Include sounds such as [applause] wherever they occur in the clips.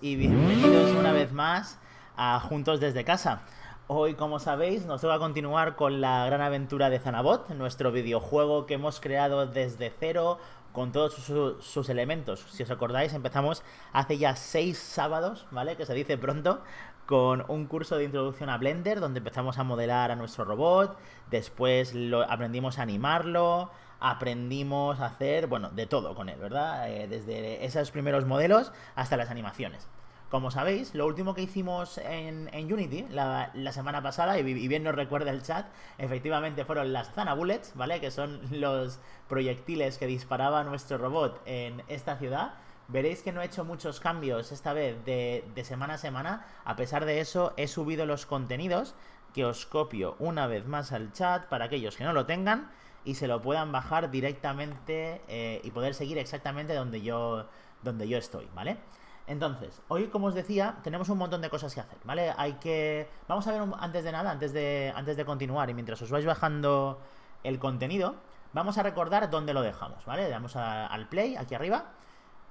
y bienvenidos una vez más a Juntos desde casa. Hoy, como sabéis, nos toca continuar con la gran aventura de Zanabot, nuestro videojuego que hemos creado desde cero con todos sus, elementos. Si os acordáis, empezamos hace ya seis sábados, ¿vale? Que se dice pronto, con un curso de introducción a Blender, donde empezamos a modelar a nuestro robot, después lo, aprendimos a animarlo, aprendimos a hacer, bueno, de todo con él, ¿verdad? Eh, desde esos primeros modelos hasta las animaciones. Como sabéis, lo último que hicimos en, Unity la, semana pasada, y, bien nos recuerda el chat, efectivamente fueron las Zana Bullets, ¿vale? Que son los proyectiles que disparaba nuestro robot en esta ciudad. Veréis que no he hecho muchos cambios esta vez de, semana a semana. A pesar de eso, he subido los contenidos que os copio una vez más al chat para aquellos que no lo tengan y se lo puedan bajar directamente eh, y poder seguir exactamente donde yo, donde yo estoy, ¿vale? Entonces, hoy, como os decía, tenemos un montón de cosas que hacer, ¿vale? Hay que... Vamos a ver antes de nada, antes de, antes de continuar y mientras os vais bajando el contenido, vamos a recordar dónde lo dejamos, ¿vale? Le damos al play, aquí arriba.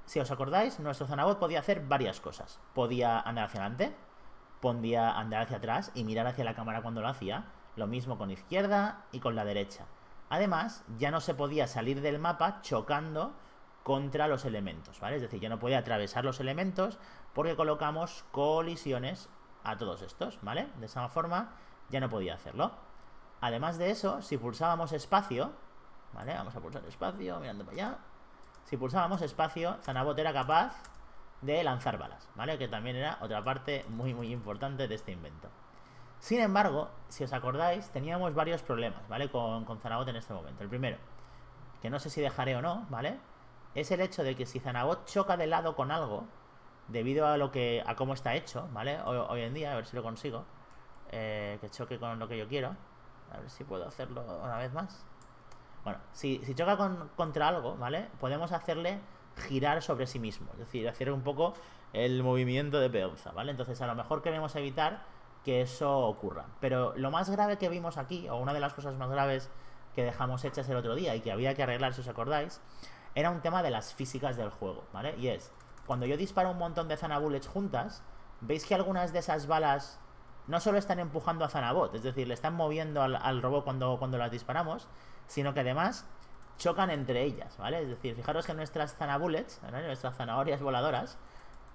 Si os acordáis, nuestro Zanabot podía hacer varias cosas. Podía andar hacia adelante, podía andar hacia atrás y mirar hacia la cámara cuando lo hacía. Lo mismo con izquierda y con la derecha. Además, ya no se podía salir del mapa chocando contra los elementos, ¿vale? Es decir, ya no podía atravesar los elementos porque colocamos colisiones a todos estos, ¿vale? De esa forma ya no podía hacerlo. Además de eso, si pulsábamos espacio, ¿vale? Vamos a pulsar espacio, mirando para allá. Si pulsábamos espacio, Zanabot era capaz de lanzar balas, ¿vale? Que también era otra parte muy, muy importante de este invento. Sin embargo, si os acordáis, teníamos varios problemas, ¿vale? Con, con Zanabot en este momento. El primero, que no sé si dejaré o no, ¿vale? Es el hecho de que si Zanabot choca de lado con algo, debido a lo que a cómo está hecho, ¿vale? Hoy, en día, a ver si lo consigo. Eh, que choque con lo que yo quiero. A ver si puedo hacerlo una vez más. Bueno, si, si choca con, contra algo, ¿vale? Podemos hacerle girar sobre sí mismo. Es decir, hacer un poco el movimiento de peonza, ¿vale? Entonces a lo mejor queremos evitar que eso ocurra. Pero lo más grave que vimos aquí, o una de las cosas más graves que dejamos hechas el otro día y que había que arreglar si os acordáis, era un tema de las físicas del juego, ¿vale? Y es, cuando yo disparo un montón de Zanabullets juntas, veis que algunas de esas balas no solo están empujando a Zanabot, es decir, le están moviendo al, robot cuando, cuando las disparamos, sino que además chocan entre ellas, ¿vale? Es decir, fijaros que nuestras Zanabullets, nuestras zanahorias voladoras,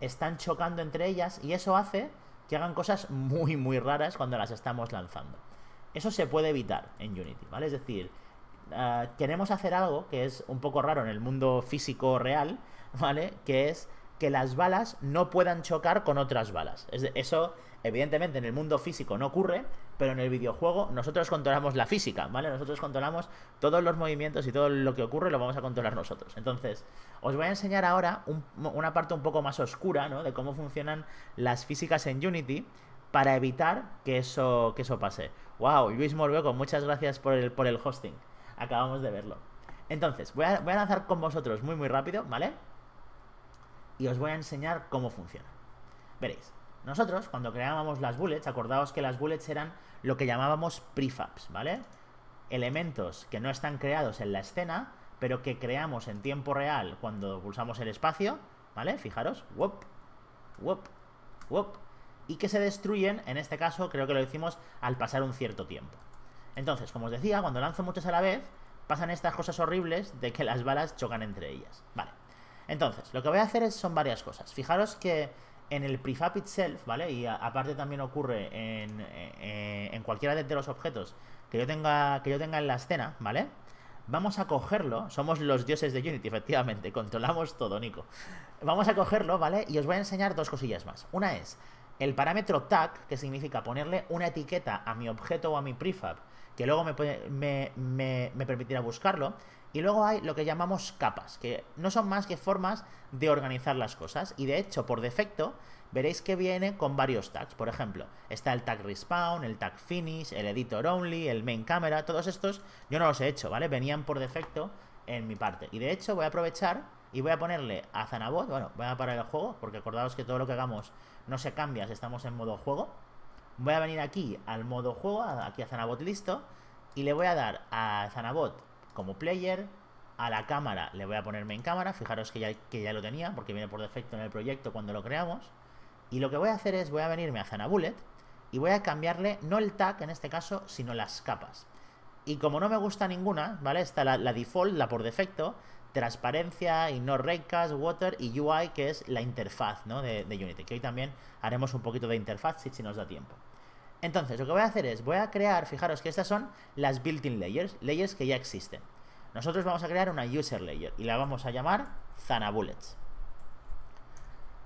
están chocando entre ellas y eso hace que hagan cosas muy, muy raras cuando las estamos lanzando. Eso se puede evitar en Unity, ¿vale? Es decir, eh, queremos hacer algo que es un poco raro en el mundo físico real, ¿vale? Que es que las balas no puedan chocar con otras balas. eso, evidentemente, en el mundo físico no ocurre, pero en el videojuego nosotros controlamos la física, ¿vale? Nosotros controlamos todos los movimientos y todo lo que ocurre lo vamos a controlar nosotros. Entonces, os voy a enseñar ahora una parte un poco más oscura, ¿no? De cómo funcionan las físicas en Unity para evitar que eso, que eso pase. ¡Wow! Luis Morbeco, muchas gracias por el, por el hosting. Acabamos de verlo. Entonces, voy a, voy lanzar con vosotros muy, muy rápido, ¿vale? y os voy a enseñar cómo funciona. Veréis, nosotros cuando creábamos las bullets, acordaos que las bullets eran lo que llamábamos prefabs, ¿vale? Elementos que no están creados en la escena, pero que creamos en tiempo real cuando pulsamos el espacio, ¿vale? Fijaros, wop, wop, wop, y que se destruyen, en este caso creo que lo hicimos al pasar un cierto tiempo. Entonces, como os decía, cuando lanzo muchas a la vez, pasan estas cosas horribles de que las balas chocan entre ellas. Vale. Entonces, lo que voy a hacer es, son varias cosas. Fijaros que en el prefab itself, ¿vale? Y aparte también ocurre en, eh, en cualquiera de los objetos que yo, tenga, que yo tenga en la escena, ¿vale? Vamos a cogerlo, somos los dioses de Unity, efectivamente, controlamos todo, Nico. Vamos a cogerlo, ¿vale? Y os voy a enseñar dos cosillas más. Una es el parámetro tag, que significa ponerle una etiqueta a mi objeto o a mi prefab, que luego me, me, permitirá buscarlo. Y luego hay lo que llamamos capas, que no son más que formas de organizar las cosas. Y de hecho, por defecto, veréis que viene con varios tags. Por ejemplo, está el tag respawn, el tag finish, el editor only, el main camera. Todos estos yo no los he hecho, ¿vale? Venían por defecto en mi parte. Y de hecho voy a aprovechar y voy a ponerle a Zanabot, bueno, voy a parar el juego, porque acordaos que todo lo que hagamos no se cambia si estamos en modo juego. Voy a venir aquí al modo juego, aquí a Zanabot listo, y le voy a dar a Zanabot como player. A la cámara le voy a poner main cámara. Fijaros que ya, que ya lo tenía porque viene por defecto en el proyecto cuando lo creamos. Y lo que voy a hacer es voy a venirme a Zanabullet y voy a cambiarle no el tag en este caso, sino las capas. Y como no me gusta ninguna, ¿vale? Está la, default, la por defecto, transparencia, ignore raycast, water y UI, que es la interfaz ¿no? de, Unity. Que hoy también haremos un poquito de interfaz si nos da tiempo. Entonces, lo que voy a hacer es, voy a crear, fijaros que estas son las built-in layers, layers que ya existen. Nosotros vamos a crear una user layer y la vamos a llamar Zanabullets.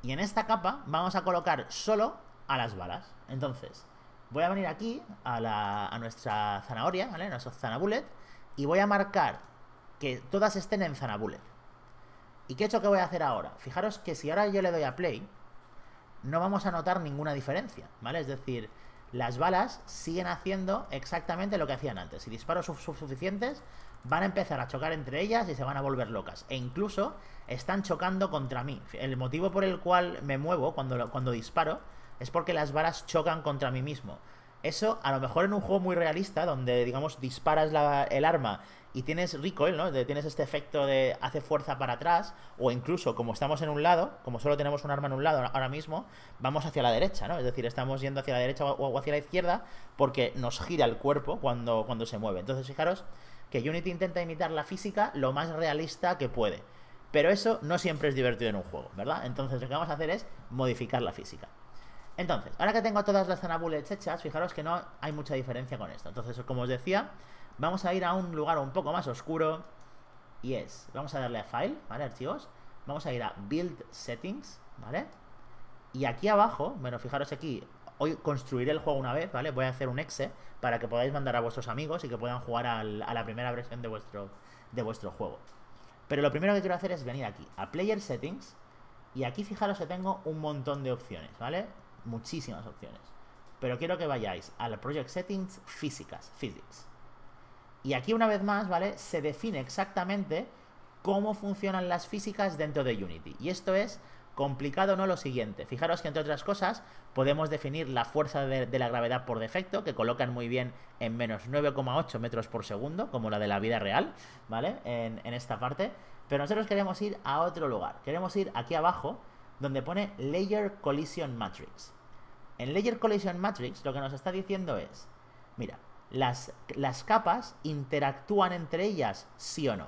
Y en esta capa vamos a colocar solo a las balas. Entonces, voy a venir aquí a, nuestra zanahoria, ¿vale? Nuestro Zanabullet, y voy a marcar que todas estén en Zanabullet. ¿Y qué he hecho que voy a hacer ahora? Fijaros que si ahora yo le doy a play, no vamos a notar ninguna diferencia, ¿vale? Es decir, las balas siguen haciendo exactamente lo que hacían antes. Si disparos suficientes, van a empezar a chocar entre ellas y se van a volver locas. E incluso están chocando contra mí. El motivo por el cual me muevo cuando, cuando disparo es porque las balas chocan contra mí mismo. Eso, a lo mejor en un juego muy realista, donde, digamos, disparas el arma y tienes recoil, ¿no? tienes este efecto de hace fuerza para atrás, o incluso como estamos en un lado, como solo tenemos un arma en un lado ahora mismo, vamos hacia la derecha, ¿no? Es decir, estamos yendo hacia la derecha o hacia la izquierda porque nos gira el cuerpo cuando, cuando se mueve. Entonces, fijaros que Unity intenta imitar la física lo más realista que puede. Pero eso no siempre es divertido en un juego, ¿verdad? Entonces lo que vamos a hacer es modificar la física. Entonces, ahora que tengo todas las zona bullets hechas, fijaros que no hay mucha diferencia con esto. Entonces, como os decía, Vamos a ir a un lugar un poco más oscuro. Y es, vamos a darle a File, ¿vale? Archivos. Vamos a ir a Build Settings, ¿vale? Y aquí abajo, bueno, fijaros aquí, hoy construiré el juego una vez, ¿vale? Voy a hacer un exe para que podáis mandar a vuestros amigos y que puedan jugar a la primera versión de vuestro, de vuestro juego. Pero lo primero que quiero hacer es venir aquí a Player Settings Y aquí fijaros que tengo un montón de opciones, ¿vale? Muchísimas opciones. Pero quiero que vayáis a la Project Settings Físicas, Physics. Y aquí una vez más, ¿vale? Se define exactamente cómo funcionan las físicas dentro de Unity. Y esto es complicado no lo siguiente. Fijaros que entre otras cosas podemos definir la fuerza de, la gravedad por defecto, que colocan muy bien en menos 9,8 metros por segundo, como la de la vida real, ¿vale? En, en esta parte. Pero nosotros queremos ir a otro lugar. Queremos ir aquí abajo, donde pone Layer Collision Matrix. En Layer Collision Matrix lo que nos está diciendo es, mira, las, las capas interactúan entre ellas, sí o no.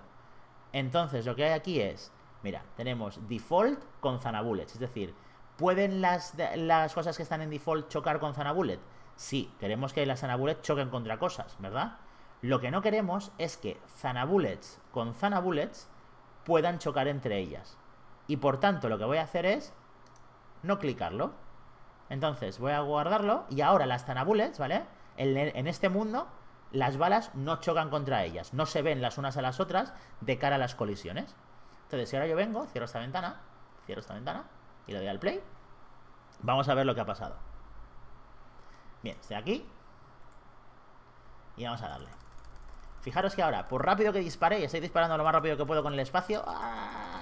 Entonces lo que hay aquí es, mira, tenemos default con Zanabullets, es decir, ¿pueden las, las cosas que están en default chocar con Zanabullet? Sí, queremos que las Zanabullets choquen contra cosas, ¿verdad? Lo que no queremos es que Zanabullets con Zanabullets puedan chocar entre ellas. Y por tanto lo que voy a hacer es no clicarlo. Entonces voy a guardarlo y ahora las Zanabullets, ¿vale? En, este mundo las balas no chocan contra ellas, no se ven las unas a las otras de cara a las colisiones. Entonces si ahora yo vengo, cierro esta ventana, cierro esta ventana y le doy al play, vamos a ver lo que ha pasado. Bien, estoy aquí y vamos a darle. Fijaros que ahora, por rápido que dispare, estoy disparando lo más rápido que puedo con el espacio, ¡ah!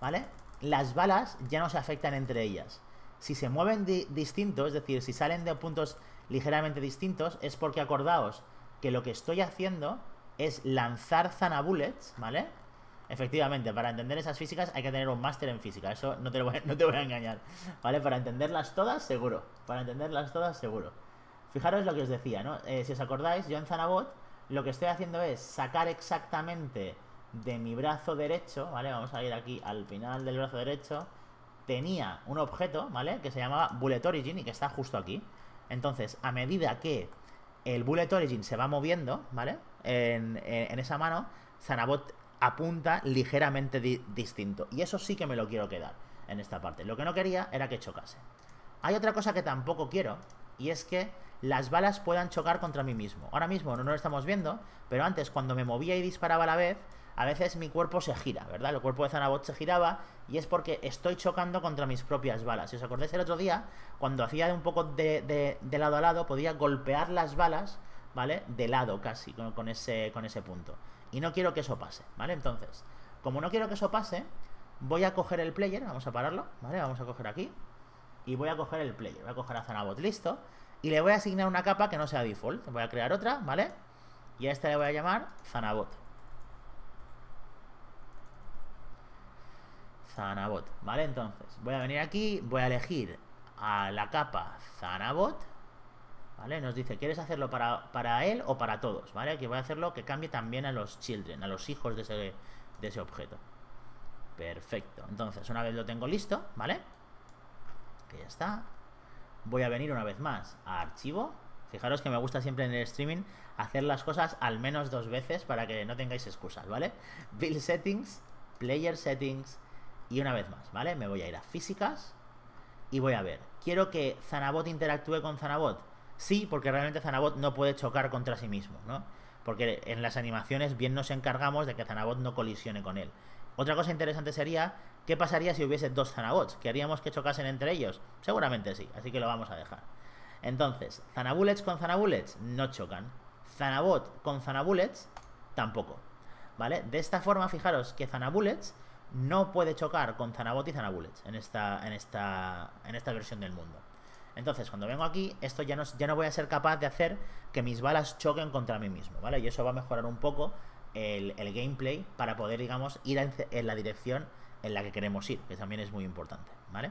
¿Vale? Las balas ya no se afectan entre ellas. Si se mueven distintos, es decir, si salen de puntos ligeramente distintos, es porque acordaos que lo que estoy haciendo es lanzar Zanabullets, ¿vale? Efectivamente, para entender esas físicas hay que tener un máster en física, eso no te, voy, [laughs] no te voy a engañar, ¿vale? Para entenderlas todas, seguro, para entenderlas todas, seguro. Fijaros lo que os decía, ¿no? Eh, si os acordáis, yo en Zanabot lo que estoy haciendo es sacar exactamente de mi brazo derecho, ¿vale? Vamos a ir aquí al final del brazo derecho. Tenía un objeto, ¿vale? Que se llamaba Bullet Origin y que está justo aquí. Entonces, a medida que el Bullet Origin se va moviendo, ¿vale? En, esa mano, Zanabot apunta ligeramente distinto. Y eso sí que me lo quiero quedar en esta parte. Lo que no quería era que chocase. Hay otra cosa que tampoco quiero, y es que las balas puedan chocar contra mí mismo. Ahora mismo no lo estamos viendo, pero antes cuando me movía y disparaba a la vez, a veces mi cuerpo se gira, ¿verdad? El cuerpo de Zanabot se giraba y es porque estoy chocando contra mis propias balas. Si os acordáis el otro día, cuando hacía un poco de, lado a lado, podía golpear las balas, ¿vale? De lado casi, con, ese, con ese punto. Y no quiero que eso pase, ¿vale? Entonces, como no quiero que eso pase, voy a coger el player, vamos a pararlo, ¿vale? Vamos a coger aquí. Y voy a coger el player, voy a coger a Zanabot, listo. Y le voy a asignar una capa que no sea default. Voy a crear otra, ¿vale? Y a esta le voy a llamar Zanabot. Zanabot, ¿vale? Entonces, voy a venir aquí, voy a elegir a la capa Zanabot, ¿vale? Nos dice, ¿quieres hacerlo para, para él o para todos? ¿Vale? Aquí voy a hacerlo que cambie también a los children, a los hijos de ese, de ese objeto. Perfecto. Entonces, una vez lo tengo listo, ¿vale? Que ya está voy a venir una vez más a archivo. Fijaros que me gusta siempre en el streaming hacer las cosas al menos dos veces para que no tengáis excusas, ¿vale? Build settings, player settings y una vez más, ¿vale? Me voy a ir a físicas y voy a ver. ¿Quiero que Zanabot interactúe con Zanabot? Sí, porque realmente Zanabot no puede chocar contra sí mismo, ¿no? Porque en las animaciones bien nos encargamos de que Zanabot no colisione con él. Otra cosa interesante sería ¿Qué pasaría si hubiese dos Zanabots? ¿Queríamos que chocasen entre ellos? Seguramente sí, así que lo vamos a dejar. Entonces, Zanabullets con Zanabullets no chocan. Zanabot con Zanabullets tampoco. ¿Vale? De esta forma, fijaros que Zanabullets no puede chocar con Zanabot y Zanabullets en esta, en esta, en esta versión del mundo. Entonces, cuando vengo aquí, esto ya no, ya no voy a ser capaz de hacer que mis balas choquen contra mí mismo, ¿vale? Y eso va a mejorar un poco el, gameplay para poder, digamos, ir en la dirección en la que queremos ir, que también es muy importante, ¿vale?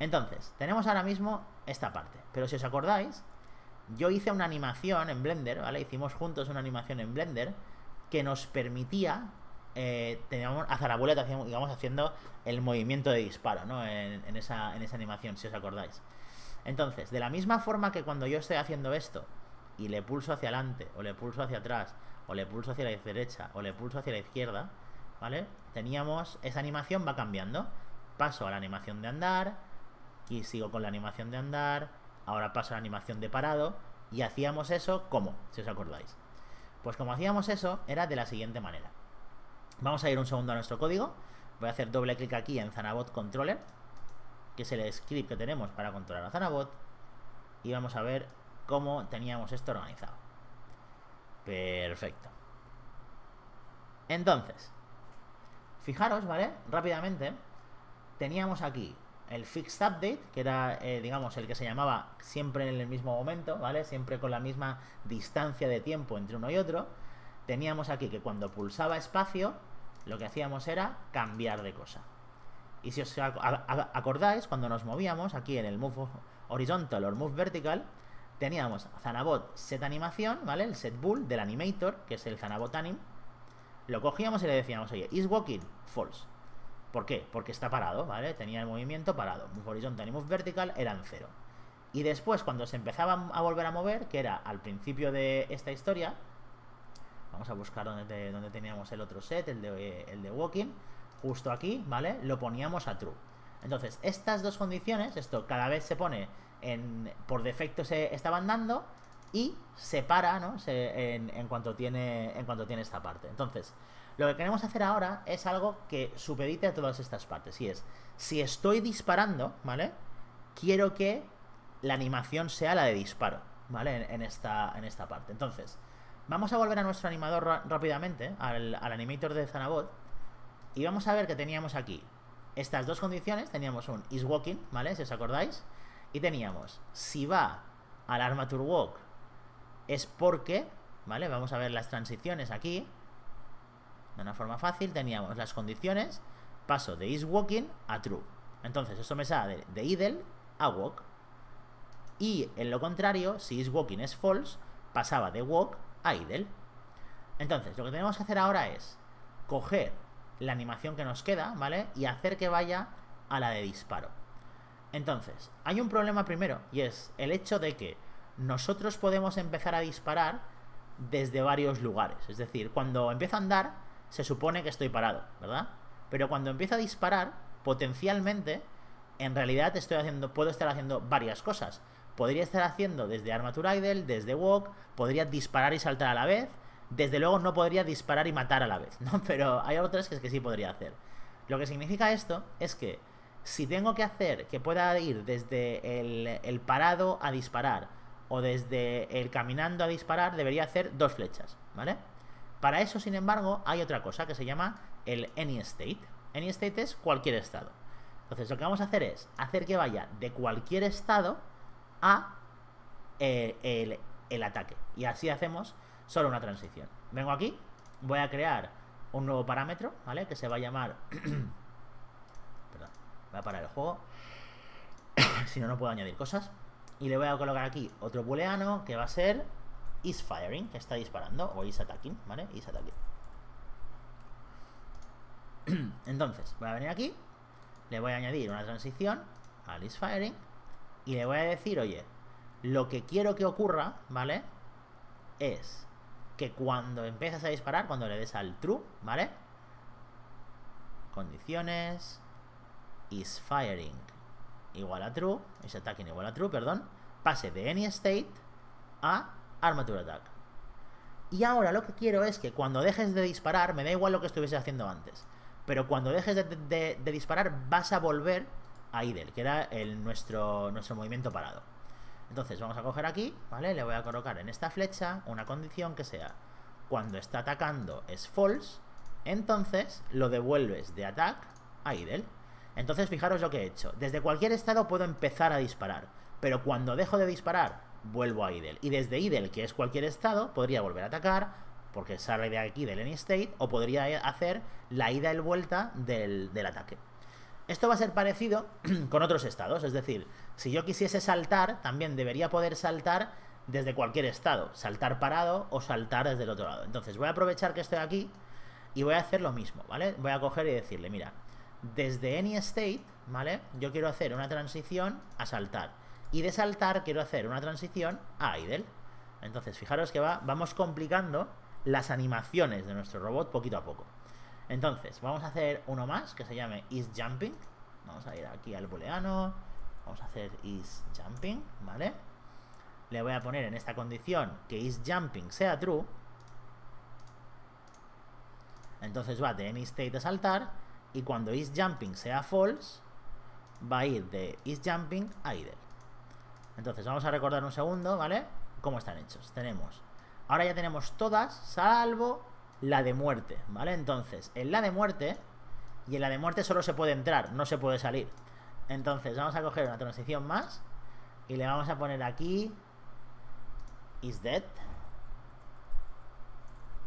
Entonces, tenemos ahora mismo esta parte, pero si os acordáis, yo hice una animación en Blender, ¿vale? Hicimos juntos una animación en Blender que nos permitía, eh, teníamos a Zarabuleta, digamos, haciendo el movimiento de disparo, ¿no? En, esa, en esa animación, si os acordáis. Entonces, de la misma forma que cuando yo estoy haciendo esto y le pulso hacia adelante, o le pulso hacia atrás, o le pulso hacia la derecha, o le pulso hacia la izquierda, ¿vale? Teníamos, esa animación va cambiando. Paso a la animación de andar, y sigo con la animación de andar, ahora paso a la animación de parado, y hacíamos eso, ¿cómo? Si os acordáis. Pues como hacíamos eso, era de la siguiente manera. Vamos a ir un segundo a nuestro código, Voy a hacer doble clic aquí en Zanabot Controller, que es el script que tenemos para controlar a Zanabot. Y vamos a ver cómo teníamos esto organizado. Perfecto. Entonces, fijaros, ¿vale? Rápidamente, teníamos aquí el Fixed Update, que era, eh, digamos, el que se llamaba siempre en el mismo momento, ¿vale? Siempre con la misma distancia de tiempo entre uno y otro. Teníamos aquí que cuando pulsaba espacio, lo que hacíamos era cambiar de cosa. Y si os acordáis, cuando nos movíamos aquí en el Move Horizontal o Move Vertical, teníamos Zanabot Set Animación, ¿vale? El Set Bull del Animator, que es el Zanabot Anim. Lo cogíamos y le decíamos, oye, is walking? False. ¿Por qué? Porque está parado, ¿vale? Tenía el movimiento parado. Move Horizontal y Move Vertical eran cero. Y después, cuando se empezaba a volver a mover, que era al principio de esta historia, Vamos a buscar donde, donde teníamos el otro set, el de, el de walking. Justo aquí, ¿vale? Lo poníamos a true. Entonces, estas dos condiciones, esto cada vez se pone en, por defecto se estaban dando y se para, ¿no? en, cuanto tiene, en cuanto tiene esta parte. Entonces, lo que queremos hacer ahora es algo que supedite a todas estas partes. Y es, si estoy disparando, ¿vale? Quiero que la animación sea la de disparo, ¿vale? En, esta, en esta parte. Entonces, Vamos a volver a nuestro animador rápidamente, al, animator de Zanabot, y vamos a ver que teníamos aquí estas dos condiciones. Teníamos un is walking, ¿vale? Si os acordáis. Y teníamos, si va al armature walk, es porque, ¿vale? Vamos a ver las transiciones aquí. De una forma fácil, teníamos las condiciones, paso de is walking a true. Entonces, esto me sale de, de idle a walk. Y en lo contrario, si is walking es false, pasaba de walk a idle. Entonces, lo que tenemos que hacer ahora es coger la animación que nos queda, ¿vale? Y hacer que vaya a la de disparo. Entonces, hay un problema primero, y es el hecho de que nosotros podemos empezar a disparar desde varios lugares. Es decir, cuando empiezo a andar, se supone que estoy parado, ¿verdad? Pero cuando empiezo a disparar, potencialmente, en realidad estoy haciendo, puedo estar haciendo varias cosas podría estar haciendo desde Armature Idle, desde Walk, podría disparar y saltar a la vez. Desde luego no podría disparar y matar a la vez, ¿no? [laughs] Pero hay otras que, es que sí podría hacer. Lo que significa esto es que si tengo que hacer que pueda ir desde el, el parado a disparar o desde el caminando a disparar, debería hacer dos flechas, ¿vale? Para eso, sin embargo, hay otra cosa que se llama el Any State. Any State es cualquier estado. Entonces, lo que vamos a hacer es hacer que vaya de cualquier estado a eh, el, ataque. Y así hacemos solo una transición. Vengo aquí, voy a crear un nuevo parámetro, ¿vale? Que se va a llamar... [clears throat] Perdón, voy a parar el juego. [coughs] si no, no puedo añadir cosas. Y le voy a colocar aquí otro booleano que va a ser is firing, que está disparando, o is attacking, ¿vale? Is attacking. [clears throat] Entonces, voy a venir aquí, le voy a añadir una transición al is firing y le voy a decir, oye, lo que quiero que ocurra, ¿vale? Es que cuando empiezas a disparar, cuando le des al true, ¿vale? Condiciones is firing igual a true, is attacking igual a true, perdón, pase de any state a armature attack. Y ahora lo que quiero es que cuando dejes de disparar, me da igual lo que estuviese haciendo antes, pero cuando dejes de disparar vas a volver idle, que era el, nuestro, nuestro movimiento parado. Entonces vamos a coger aquí, ¿vale? Le voy a colocar en esta flecha una condición que sea cuando está atacando es false, entonces lo devuelves de attack a idle. Entonces fijaros lo que he hecho. Desde cualquier estado puedo empezar a disparar, pero cuando dejo de disparar vuelvo a idle. Y desde idle, que es cualquier estado, podría volver a atacar, porque sale de aquí del any state, o podría hacer la ida y vuelta del, del ataque. Esto va a ser parecido [clears throat] con otros estados, es decir, si yo quisiese saltar, también debería poder saltar desde cualquier estado, saltar parado o saltar desde el otro lado. Entonces voy a aprovechar que estoy aquí y voy a hacer lo mismo, ¿vale? Voy a coger y decirle, mira, desde any state, ¿vale? Yo quiero hacer una transición a saltar. Y de saltar quiero hacer una transición a idle. Entonces, fijaros que va, vamos complicando las animaciones de nuestro robot poquito a poco. Entonces, vamos a hacer uno más que se llame isJumping. Vamos a ir aquí al booleano. Vamos a hacer isJumping, ¿vale? Le voy a poner en esta condición que isJumping sea true. Entonces va de any state a saltar. Y cuando isJumping sea false, va a ir de isJumping a idle. Entonces vamos a recordar un segundo, ¿vale? Cómo están hechos. Tenemos, ahora ya tenemos todas, salvo la de muerte, ¿vale? Entonces, en la de muerte, y en la de muerte solo se puede entrar, no se puede salir. Entonces vamos a coger una transición más y le vamos a poner aquí is dead.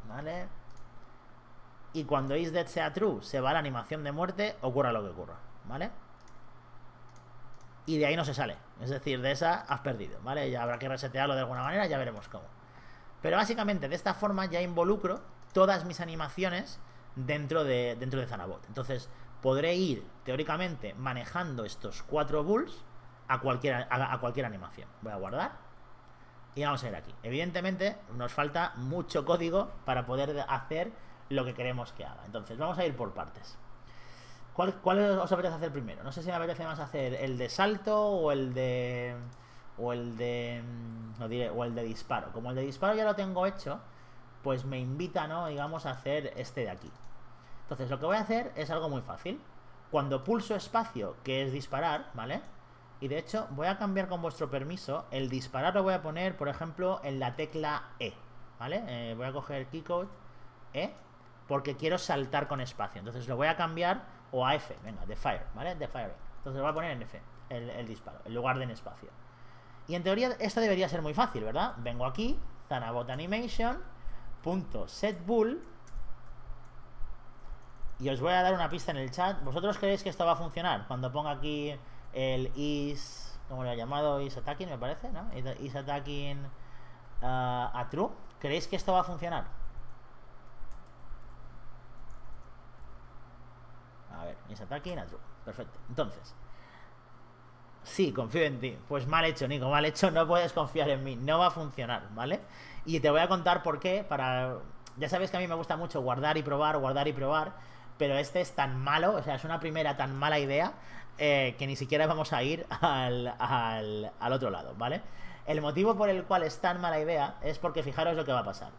¿Vale? Y cuando is dead sea true, se va la animación de muerte, ocurra lo que ocurra, ¿vale? Y de ahí no se sale. Es decir, de esa has perdido, ¿vale? Ya habrá que resetearlo de alguna manera, ya veremos cómo. Pero básicamente de esta forma ya involucro todas mis animaciones dentro de, dentro de Zanabot. Entonces, podré ir, teóricamente, manejando estos cuatro bulls a cualquier, a, cualquier animación. Voy a guardar. Y vamos a ir aquí. Evidentemente, nos falta mucho código para poder hacer lo que queremos que haga. Entonces, vamos a ir por partes. ¿Cuál, ¿Cuál, os apetece hacer primero? No sé si me apetece más hacer el de salto o el de. O el de. Mm, o el de disparo. Como el de disparo ya lo tengo hecho, pues me invita, ¿no? Digamos, a hacer este de aquí. Entonces, lo que voy a hacer es algo muy fácil. Cuando pulso espacio, que es disparar, ¿vale? Y de hecho, voy a cambiar con vuestro permiso. El disparar lo voy a poner, por ejemplo, en la tecla E, ¿vale? Eh, voy a coger keycode E, porque quiero saltar con espacio. Entonces lo voy a cambiar, o a F, venga, de fire, ¿vale? De firing. Entonces lo voy a poner en F, el, el disparo, en lugar de en espacio. Y en teoría esto debería ser muy fácil, ¿verdad? Vengo aquí, Zanabot Animation, punto set bull y os voy a dar una pista en el chat. ¿Vosotros creéis que esto va a funcionar? Cuando ponga aquí el is... ¿Cómo lo he llamado? Is attacking, me parece, ¿no? Is attacking uh, a true. ¿Creéis que esto va a funcionar? A ver, is attacking a true. Perfecto. Entonces... Sí, confío en ti. Pues mal hecho, Nico, mal hecho, no puedes confiar en mí. No va a funcionar, ¿vale? Y te voy a contar por qué, para... Ya sabéis que a mí me gusta mucho guardar y probar, guardar y probar pero este es tan malo, o sea, es una primera tan mala idea eh, que ni siquiera vamos a ir al, al, otro lado, ¿vale? El motivo por el cual es tan mala idea es porque fijaros lo que va a pasar.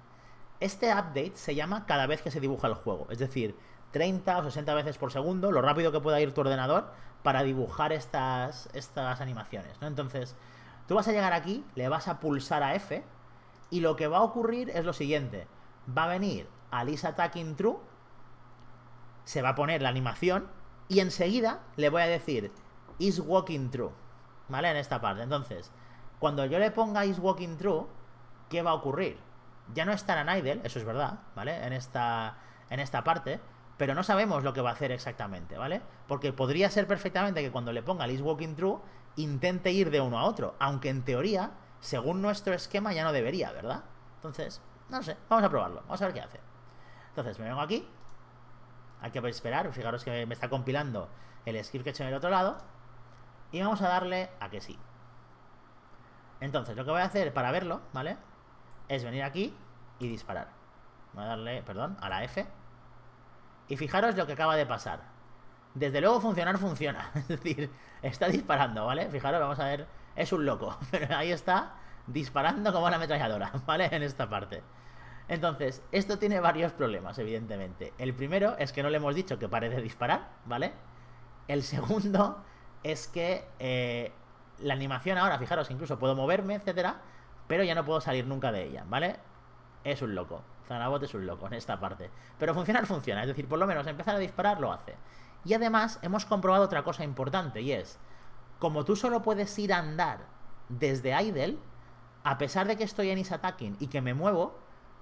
Este update se llama cada vez que se dibuja el juego, es decir, 30 o 60 veces por segundo, lo rápido que pueda ir tu ordenador para dibujar estas, estas animaciones, ¿no? Entonces, tú vas a llegar aquí, le vas a pulsar a F y lo que va a ocurrir es lo siguiente. Va a venir Alice Attacking True se va a poner la animación y enseguida le voy a decir is walking true, ¿vale? En esta parte. Entonces, cuando yo le ponga is walking true, ¿qué va a ocurrir? Ya no estará idle, eso es verdad, ¿vale? En esta, en esta parte, pero no sabemos lo que va a hacer exactamente, ¿vale? Porque podría ser perfectamente que cuando le ponga is walking true, intente ir de uno a otro, aunque en teoría, según nuestro esquema, ya no debería, ¿verdad? Entonces, no sé, vamos a probarlo, vamos a ver qué hace. Entonces, me vengo aquí, hay que esperar, fijaros que me está compilando el script que he hecho en el otro lado. Y vamos a darle a que sí. Entonces, lo que voy a hacer para verlo, ¿vale? Es venir aquí y disparar. Voy a darle, perdón, a la F. Y fijaros lo que acaba de pasar. Desde luego funcionar funciona. [laughs] Es decir, está disparando, ¿vale? Fijaros, vamos a ver. Es un loco. [laughs] Pero ahí está disparando como una ametralladora, [laughs] ¿vale? En esta parte. Entonces, esto tiene varios problemas, evidentemente. El primero es que no le hemos dicho que pare de disparar, ¿vale? El segundo es que eh, la animación ahora, fijaros, incluso puedo moverme, etcétera, pero ya no puedo salir nunca de ella, ¿vale? Es un loco. Zanabot es un loco en esta parte. Pero funcionar funciona, es decir, por lo menos empezar a disparar lo hace. Y además hemos comprobado otra cosa importante y es, como tú solo puedes ir a andar desde idle, a pesar de que estoy en is attacking y que me muevo,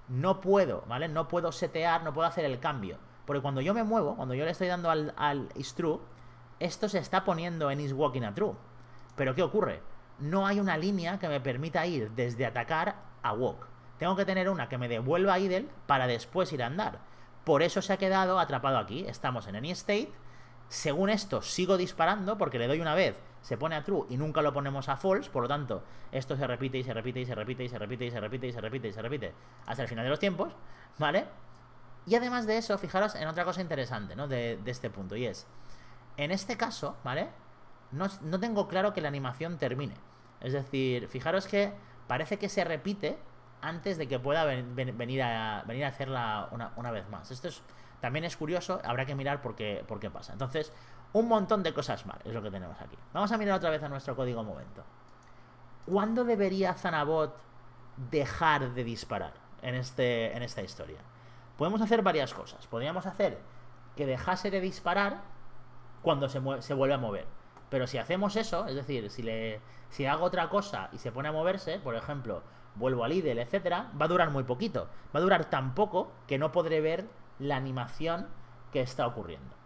no puedo, ¿vale? No puedo setear, no puedo hacer el cambio. Porque cuando yo me muevo, cuando yo le estoy dando al, al is true, esto se está poniendo en is walking a true. Pero ¿qué ocurre? No hay una línea que me permita ir desde atacar a walk. Tengo que tener una que me devuelva idle para después ir a andar. Por eso se ha quedado atrapado aquí. Estamos en any state. Según esto, sigo disparando porque le doy una vez se pone a true y nunca lo ponemos a false, por lo tanto, esto se repite y se repite y se repite y se repite y se repite y se repite y se repite hasta el final de los tiempos, ¿vale? Y además de eso, fijaros en otra cosa interesante, ¿no? De, este punto, y es, en este caso, ¿vale? No, tengo claro que la animación termine. Es decir, fijaros que parece que se repite antes de que pueda venir, a, venir a hacerla una, una, vez más. Esto es también es curioso, habrá que mirar por qué, pasa. Entonces, un montón de cosas mal, es lo que tenemos aquí. Vamos a mirar otra vez a nuestro código momento. ¿Cuándo debería Zanabot dejar de disparar en, este, esta historia? Podemos hacer varias cosas. Podríamos hacer que dejase de disparar cuando se, vuelve a mover. Pero si hacemos eso, es decir, si, hago otra cosa y se pone a moverse, por ejemplo, vuelvo al idle, etcétera, va a durar muy poquito. Va a durar tan poco que no podré ver la animación que está ocurriendo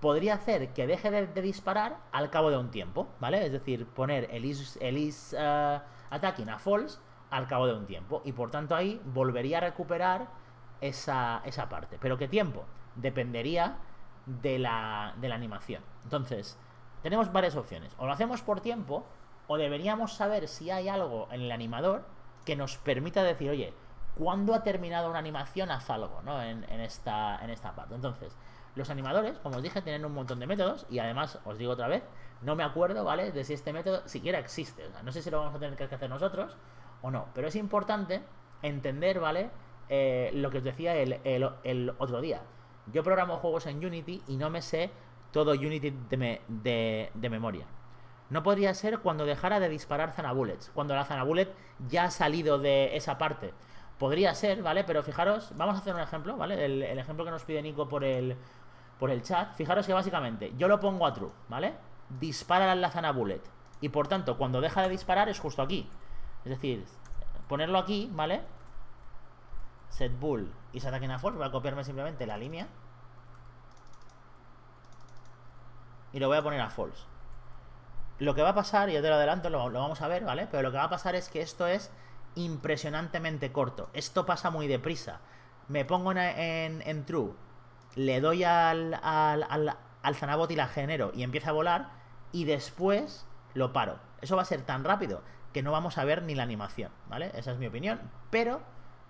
podría hacer que deje de, disparar al cabo de un tiempo, ¿vale? Es decir, poner el is, uh, attacking a false al cabo de un tiempo. Y por tanto ahí volvería a recuperar esa, esa parte. ¿Pero qué tiempo? Dependería de la, de la animación. Entonces, tenemos varias opciones. O lo hacemos por tiempo, o deberíamos saber si hay algo en el animador que nos permita decir, oye, ¿cuándo ha terminado una animación? Haz algo, ¿no? En, en, esta, en esta parte. Entonces, los animadores, como os dije, tienen un montón de métodos y además, os digo otra vez, no me acuerdo, ¿vale? De si este método siquiera existe. O sea, no sé si lo vamos a tener que hacer nosotros o no, pero es importante entender, ¿vale? Eh, lo que os decía el, otro día. Yo programo juegos en Unity y no me sé todo Unity de, de, memoria. No podría ser cuando dejara de disparar Zanabullets, cuando la Zanabullet ya ha salido de esa parte. Podría ser, ¿vale? Pero fijaros, vamos a hacer un ejemplo, ¿vale? El, ejemplo que nos pide Nico por el, por el chat, fijaros que básicamente yo lo pongo a true, ¿vale? Dispara la zona bullet. Y por tanto, cuando deja de disparar es justo aquí. Es decir, ponerlo aquí, ¿vale? Set bull y se ataque a false. Voy a copiarme simplemente la línea. Y lo voy a poner a false. Lo que va a pasar, y yo te lo adelanto, lo, vamos a ver, ¿vale? Pero lo que va a pasar es que esto es impresionantemente corto. Esto pasa muy deprisa. Me pongo en, en true le doy al, al, al, Zanabot y la genero y empieza a volar y después lo paro. Eso va a ser tan rápido que no vamos a ver ni la animación, ¿vale? Esa es mi opinión, pero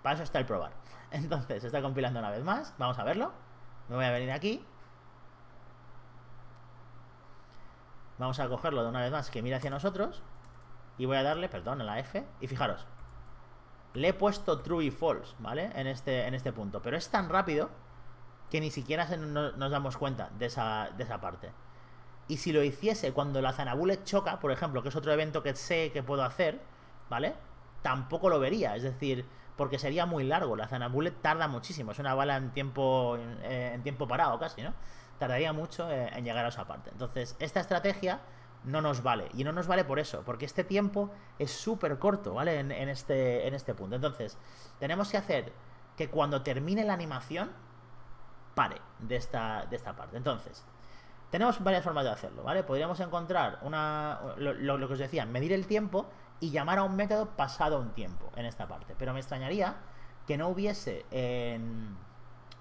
para eso está el probar. [laughs] Entonces, está compilando una vez más, vamos a verlo. Me voy a venir aquí. Vamos a cogerlo de una vez más que mire hacia nosotros. Y voy a darle, perdón, a la F. Y fijaros, le he puesto true y false, ¿vale? En este, en este punto. Pero es tan rápido que ni siquiera nos damos cuenta de esa, de esa parte. Y si lo hiciese cuando la Zanabule choca, por ejemplo, que es otro evento que sé que puedo hacer, ¿vale? Tampoco lo vería, es decir, porque sería muy largo. La Zanabule tarda muchísimo, es una bala en tiempo, eh, en tiempo parado casi, ¿no? Tardaría mucho eh, en llegar a esa parte. Entonces, esta estrategia no nos vale. Y no nos vale por eso, porque este tiempo es súper corto, ¿vale? En, este, en este punto. Entonces, tenemos que hacer que cuando termine la animación, pare de esta, de esta parte. Entonces, tenemos varias formas de hacerlo, ¿vale? Podríamos encontrar una, lo, que os decía, medir el tiempo y llamar a un método pasado un tiempo en esta parte. Pero me extrañaría que no hubiese en...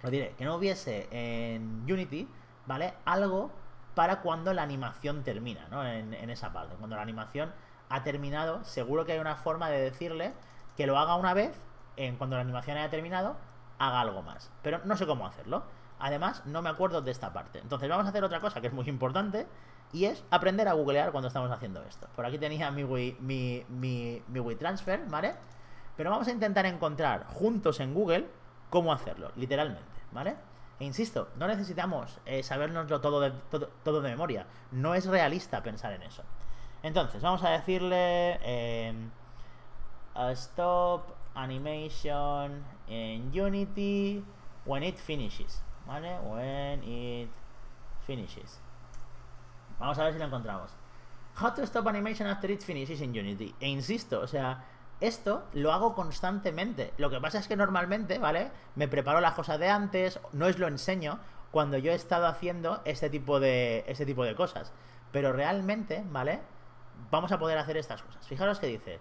Lo diré, que no hubiese en Unity, ¿vale? Algo para cuando la animación termina, ¿no? En, esa parte. Cuando la animación ha terminado, seguro que hay una forma de decirle que lo haga una vez, en cuando la animación haya terminado, haga algo más. Pero no sé cómo hacerlo. Además, no me acuerdo de esta parte. Entonces vamos a hacer otra cosa que es muy importante y es aprender a googlear cuando estamos haciendo esto. Por aquí tenía mi, mi, mi, mi WeTransfer, ¿vale? Pero vamos a intentar encontrar juntos en Google cómo hacerlo, literalmente, ¿vale? E insisto, no necesitamos eh, sabernoslo todo de, todo, de memoria. No es realista pensar en eso. Entonces, vamos a decirle... Eh, stop animation en Unity when it finishes. ¿Vale? When it finishes. Vamos a ver si lo encontramos. How to stop animation after it finishes in Unity. E insisto, o sea, esto lo hago constantemente. Lo que pasa es que normalmente, ¿vale? Me preparo las cosas de antes, no os lo enseño cuando yo he estado haciendo este tipo de, este tipo de cosas. Pero realmente, ¿vale? Vamos a poder hacer estas cosas. Fijaros que dice,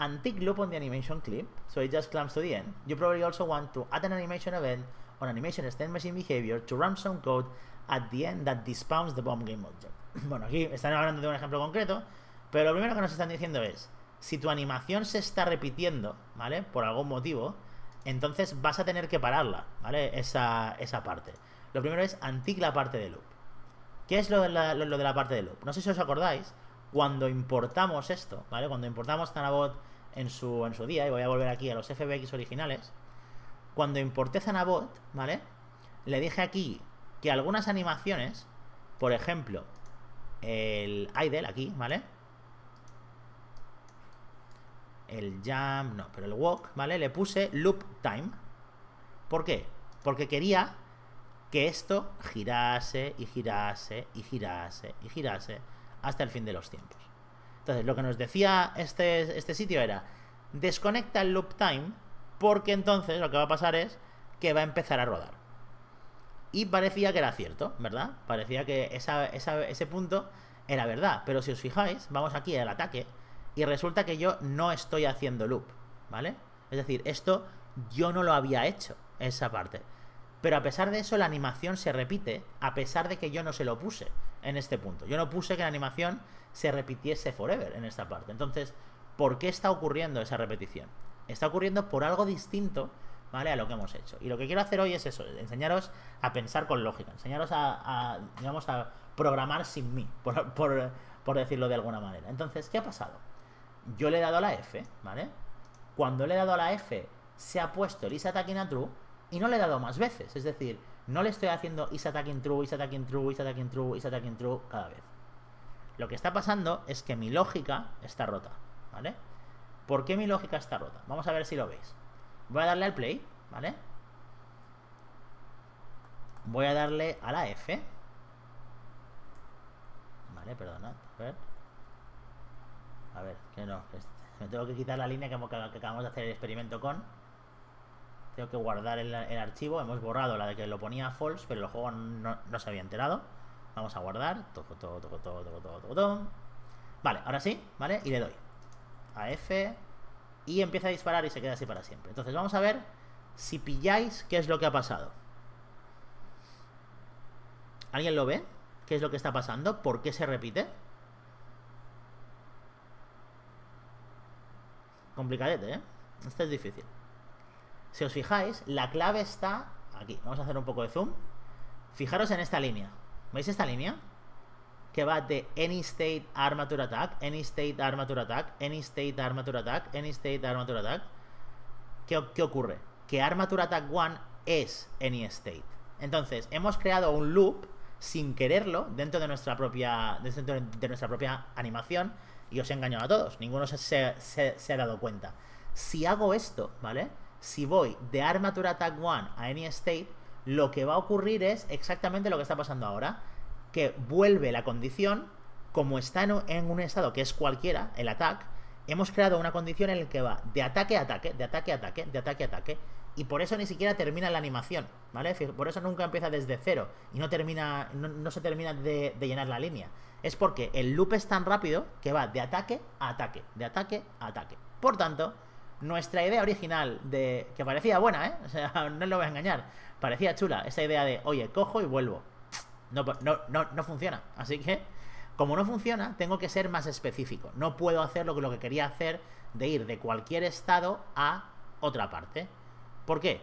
untick loop on the animation clip, so it just clamps to the end. You probably also want to add an animation event on animation extend machine behavior to run some code at the end that despawns the bomb game object. [laughs] Bueno, aquí están hablando de un ejemplo concreto, pero lo primero que nos están diciendo es, si tu animación se está repitiendo, ¿vale? Por algún motivo, entonces vas a tener que pararla, ¿vale? Esa, esa parte. Lo primero es antic la parte de loop. ¿Qué es lo de, la, parte de loop? No sé si os acordáis, cuando importamos esto, ¿vale? Cuando importamos Zanabot en su, en su día, y voy a volver aquí a los FBX originales, cuando importé Zanabot, ¿vale? le dije aquí que algunas animaciones, por ejemplo, el idle aquí, ¿vale? El jump, no, pero el walk, ¿vale? Le puse loop time. ¿Por qué? Porque quería que esto girase y girase y girase y girase hasta el fin de los tiempos. Entonces, lo que nos decía este, este sitio era, desconecta el loop time porque entonces lo que va a pasar es que va a empezar a rodar. Y parecía que era cierto, ¿verdad? Parecía que ese punto era verdad. Pero si os fijáis, vamos aquí al ataque y resulta que yo no estoy haciendo loop, ¿vale? Es decir, esto yo no lo había hecho, esa parte. Pero a pesar de eso, la animación se repite, a pesar de que yo no se lo puse en este punto. Yo no puse que la animación se repitiese forever en esta parte. Entonces, ¿por qué está ocurriendo esa repetición? Está ocurriendo por algo distinto, ¿vale? A lo que hemos hecho. Y lo que quiero hacer hoy es eso, enseñaros a pensar con lógica, enseñaros a, digamos, a programar sin mí, por, por decirlo de alguna manera. Entonces, ¿qué ha pasado? Yo le he dado la F, ¿vale? Cuando le he dado la F, se ha puesto el is attacking a true y no le he dado más veces. Es decir, no le estoy haciendo is attacking true, is attacking true, is attacking true, is attacking true cada vez. Lo que está pasando es que mi lógica está rota, ¿vale? ¿Por qué mi lógica está rota? Vamos a ver si lo veis. Voy a darle al play, ¿vale? Voy a darle a la F. Vale, perdonad, a ver. A ver, que no, me tengo que quitar la línea que, acabamos de hacer el experimento con. Tengo que guardar el, archivo. Hemos borrado la de que lo ponía false, pero el juego no, se había enterado. Vamos a guardar. Toco, toco, toco, todo, toco, todo. Vale, ahora sí, ¿vale? Y le doy a F y empieza a disparar y se queda así para siempre. Entonces vamos a ver si pilláis qué es lo que ha pasado. ¿Alguien lo ve? ¿Qué es lo que está pasando? ¿Por qué se repite? Complicadete, ¿eh? Este es difícil. Si os fijáis, la clave está aquí. Vamos a hacer un poco de zoom. Fijaros en esta línea. ¿Veis esta línea? Que va de any state armature attack, any state armature attack, any state armature attack, any state armature attack. ¿Qué, ocurre? Que armature attack 1 es any state. Entonces, hemos creado un loop sin quererlo dentro de nuestra propia dentro de nuestra propia animación y os he engañado a todos. Ninguno se, ha dado cuenta. Si hago esto, ¿vale? Si voy de Armature Attack 1 a Any State, lo que va a ocurrir es exactamente lo que está pasando ahora. Que vuelve la condición, como está en un estado que es cualquiera, el attack, hemos creado una condición en la que va de ataque a ataque, de ataque a ataque, de ataque a ataque. Y por eso ni siquiera termina la animación, ¿vale? Por eso nunca empieza desde cero y no termina, no, se termina de llenar la línea es porque el loop es tan rápido que va de ataque a ataque, de ataque a ataque. Por tanto, nuestra idea original de que parecía buena, ¿eh? [laughs] O sea, no lo voy a engañar, parecía chula, esa idea de, oye, cojo y vuelvo. No, no, no, no funciona. Así que, como no funciona, tengo que ser más específico. No puedo hacer lo que, lo que quería hacer de ir de cualquier estado a otra parte. ¿Por qué?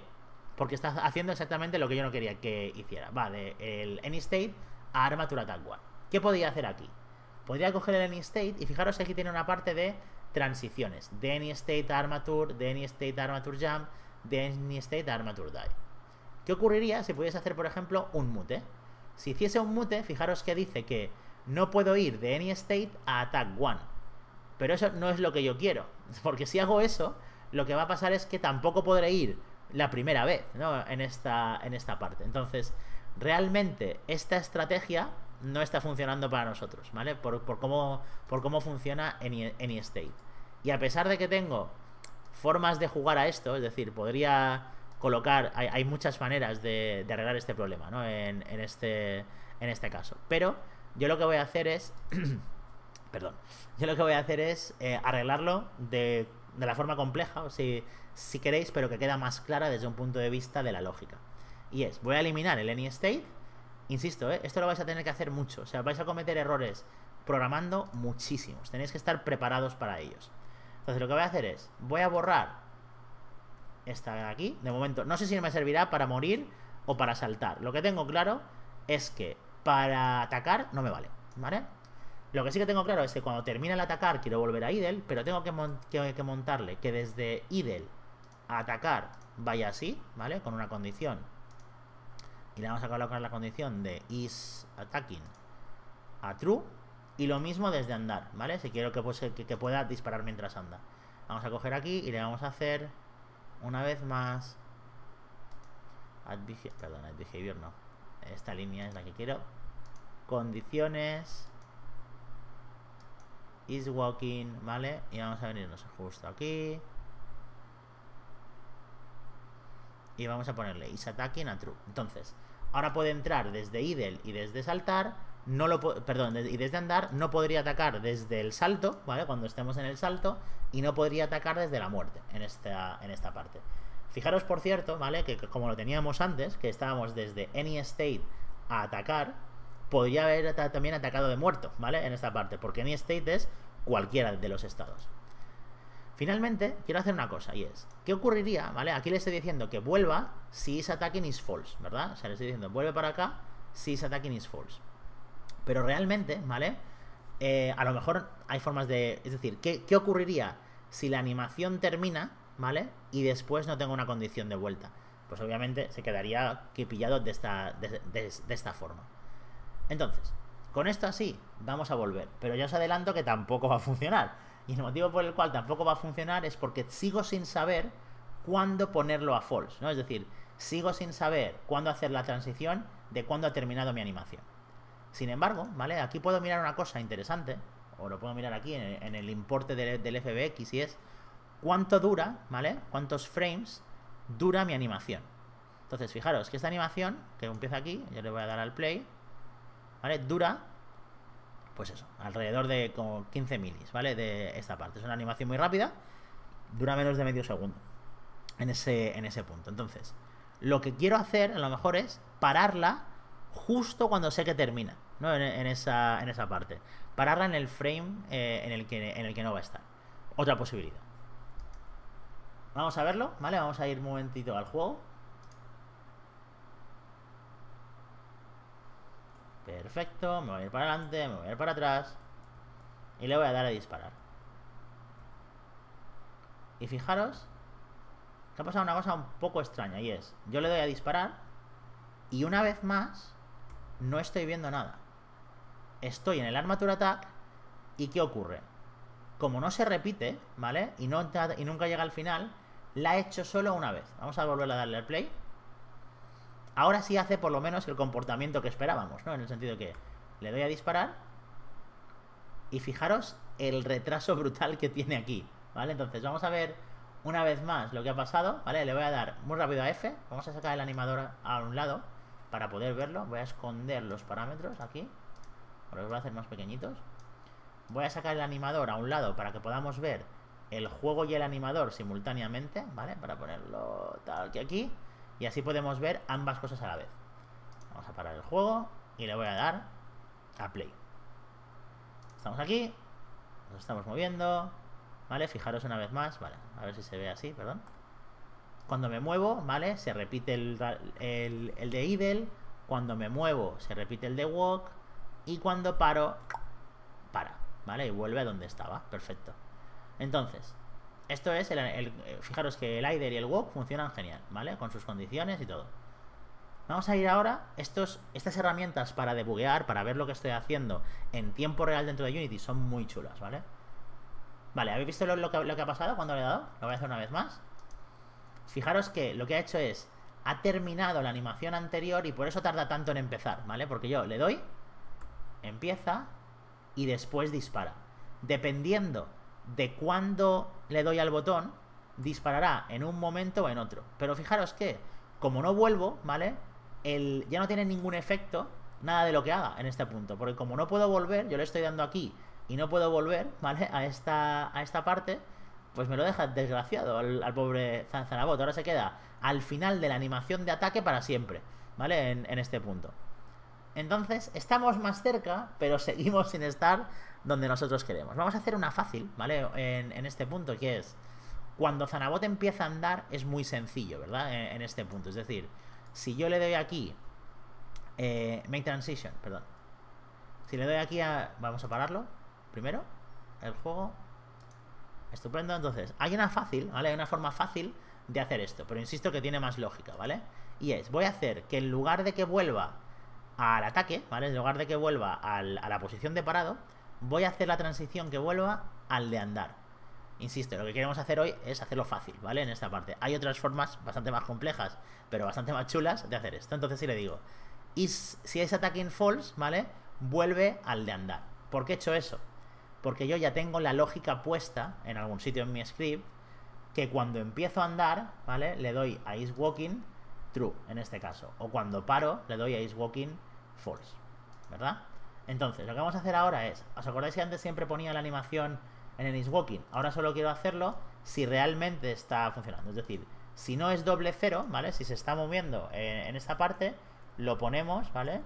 Porque está haciendo exactamente lo que yo no quería que hiciera. Va de el any state a armatura attack one. ¿Qué podía hacer aquí? Podría coger el AnyState y fijaros que aquí tiene una parte de transiciones. De AnyState Armature, de AnyState Armature Jump, de AnyState Armature Die. ¿Qué ocurriría si pudiese hacer, por ejemplo, un mute? Si hiciese un mute, fijaros que dice que no puedo ir de AnyState a Attack 1. Pero eso no es lo que yo quiero. [laughs] Porque si hago eso, lo que va a pasar es que tampoco podré ir la primera vez, ¿no? En esta, en esta parte. Entonces, realmente esta estrategia no está funcionando para nosotros, ¿vale? Por, cómo, por cómo funciona AnyState. Y a pesar de que tengo formas de jugar a esto, es decir, podría colocar, hay, muchas maneras de, arreglar este problema, ¿no? En, este, en este caso. Pero yo lo que voy a hacer es, [clears throat] perdón, yo lo que voy a hacer es eh, arreglarlo de, de, la forma compleja, o si, si queréis, pero que queda más clara desde un punto de vista de la lógica. Y es, voy a eliminar el AnyState Insisto, ¿eh? esto lo vais a tener que hacer mucho. O sea, vais a cometer errores programando muchísimos. Tenéis que estar preparados para ellos. Entonces lo que voy a hacer es, voy a borrar esta de aquí. De momento, no sé si me servirá para morir o para saltar. Lo que tengo claro es que para atacar no me vale, ¿vale? Lo que sí que tengo claro es que cuando termina el atacar quiero volver a idle, pero tengo que, que montarle que desde idle atacar vaya así, ¿vale? Con una condición y le vamos a colocar la condición de is attacking a true y lo mismo desde andar, ¿vale? Si quiero que, pueda disparar mientras anda. Vamos a coger aquí y le vamos a hacer una vez más perdón, add behavior no. Esta línea es la que quiero. Condiciones is walking, ¿vale? Y vamos a venirnos justo aquí. Y vamos a ponerle is attacking a true. Entonces, ahora puede entrar desde idle y desde saltar. No lo perdón, y desde andar no podría atacar desde el salto, ¿vale? Cuando estemos en el salto. Y no podría atacar desde la muerte en esta, en esta parte. Fijaros, por cierto, ¿vale? Que, como lo teníamos antes, que estábamos desde any state a atacar, podría haber también atacado de muerto, ¿vale? En esta parte, porque any state es cualquiera de los estados. Finalmente, quiero hacer una cosa, y es, ¿qué ocurriría, ¿vale? Aquí le estoy diciendo que vuelva si is attacking is false, ¿verdad? O sea, le estoy diciendo, vuelve para acá si is attacking is false. Pero realmente, ¿vale? Eh, a lo mejor hay formas de... Es decir, ¿qué, ¿qué ocurriría si la animación termina ¿vale? Y después no tengo una condición de vuelta. Pues obviamente se quedaría que pillado de esta, de, esta forma. Entonces, con esto así, vamos a volver. Pero ya os adelanto que tampoco va a funcionar. Y el motivo por el cual tampoco va a funcionar es porque sigo sin saber cuándo ponerlo a false, ¿no? Es decir, sigo sin saber cuándo hacer la transición de cuándo ha terminado mi animación. Sin embargo, ¿vale? Aquí puedo mirar una cosa interesante, o lo puedo mirar aquí en el, importe del, FBX, y es cuánto dura, ¿vale? Cuántos frames dura mi animación. Entonces, fijaros que esta animación, que empieza aquí, yo le voy a dar al play, ¿vale? Dura, pues eso, alrededor de como 15 milis, ¿vale? De esta parte. Es una animación muy rápida, dura menos de medio segundo en ese, en ese punto. Entonces, lo que quiero hacer a lo mejor es pararla justo cuando sé que termina, ¿no? En, esa, en esa parte. Pararla en el frame eh, en, el que, en el que no va a estar. Otra posibilidad. Vamos a verlo, ¿vale? Vamos a ir un momentito al juego. Perfecto, me voy a ir para adelante, me voy a ir para atrás. Y le voy a dar a disparar. Y fijaros que ha pasado una cosa un poco extraña y es, yo le doy a disparar y una vez más no estoy viendo nada. Estoy en el Armature Attack y ¿qué ocurre? como no se repite, ¿vale? Y, no, y nunca llega al final, la he hecho solo una vez. Vamos a volver a darle al play. Ahora sí hace por lo menos el comportamiento que esperábamos, ¿no? En el sentido que le doy a disparar y fijaros el retraso [laughs] brutal que tiene aquí, ¿vale? Entonces vamos a ver una vez más lo que ha pasado, ¿vale? Le voy a dar muy rápido a F, vamos a sacar el animador a un lado para poder verlo. Voy a esconder los parámetros aquí, los voy a hacer más pequeñitos. Voy a sacar el animador a un lado para que podamos ver el juego y el animador simultáneamente, ¿vale? Para ponerlo tal que aquí. Y así podemos ver ambas cosas a la vez. Vamos a parar el juego y le voy a dar a play. Estamos aquí, nos estamos moviendo, ¿vale? Fijaros una vez más, ¿vale? A ver si se ve así, perdón. Cuando me muevo, ¿vale? Se repite el, el, el de idle. Cuando me muevo, se repite el de walk. Y cuando paro, para. ¿vale? Y vuelve a donde estaba, perfecto. Entonces, esto es, el, fijaros que el IDER y el walk funcionan genial, ¿vale? Con sus condiciones y todo. Vamos a ir ahora, estos, estas herramientas para debuguear, para ver lo que estoy haciendo en tiempo real dentro de Unity son muy chulas, ¿vale? Vale, ¿habéis visto lo, que, lo que ha pasado cuando le he dado? Lo voy a hacer una vez más. Fijaros que lo que ha hecho es, ha terminado la animación anterior y por eso tarda tanto en empezar, ¿vale? Porque yo le doy, empieza, y después dispara. Dependiendo de cuándo le doy al botón, disparará en un momento o en otro. Pero fijaros que, como no vuelvo, ¿vale? El, ya no tiene ningún efecto nada de lo que haga en este punto. Porque como no puedo volver, yo le estoy dando aquí y no puedo volver, ¿vale? A esta, a esta parte, pues me lo deja desgraciado al, pobre Zanzanabot. Ahora se queda al final de la animación de ataque para siempre, ¿vale? en este punto. Entonces, estamos más cerca, pero seguimos sin estar donde nosotros queremos. Vamos a hacer una fácil, ¿vale? En, este punto, que es, cuando Zanabot empieza a andar, es muy sencillo, ¿verdad? En, este punto. Es decir, si yo le doy aquí, eh, make transition, perdón. Si le doy aquí a... Vamos a pararlo, primero, el juego. Estupendo, entonces, hay una fácil, ¿vale? Hay una forma fácil de hacer esto, pero insisto que tiene más lógica, ¿vale? Y es, voy a hacer que en lugar de que vuelva al ataque, ¿vale? En lugar de que vuelva a la posición de parado, voy a hacer la transición que vuelva al de andar. Insisto, lo que queremos hacer hoy es hacerlo fácil, ¿vale? En esta parte. Hay otras formas bastante más complejas, pero bastante más chulas de hacer esto. Entonces, si le digo, si es attacking false, ¿vale? Vuelve al de andar. ¿Por qué he hecho eso? Porque yo ya tengo la lógica puesta en algún sitio en mi script que cuando empiezo a andar, ¿vale? Le doy a is walking true, en este caso. O cuando paro, le doy a is walking false. ¿Verdad? Entonces, lo que vamos a hacer ahora es, ¿os acordáis que antes siempre ponía la animación en el is walking? Ahora solo quiero hacerlo si realmente está funcionando. Es decir, si no es doble cero, ¿vale? Si se está moviendo en, esta parte, lo ponemos, ¿vale?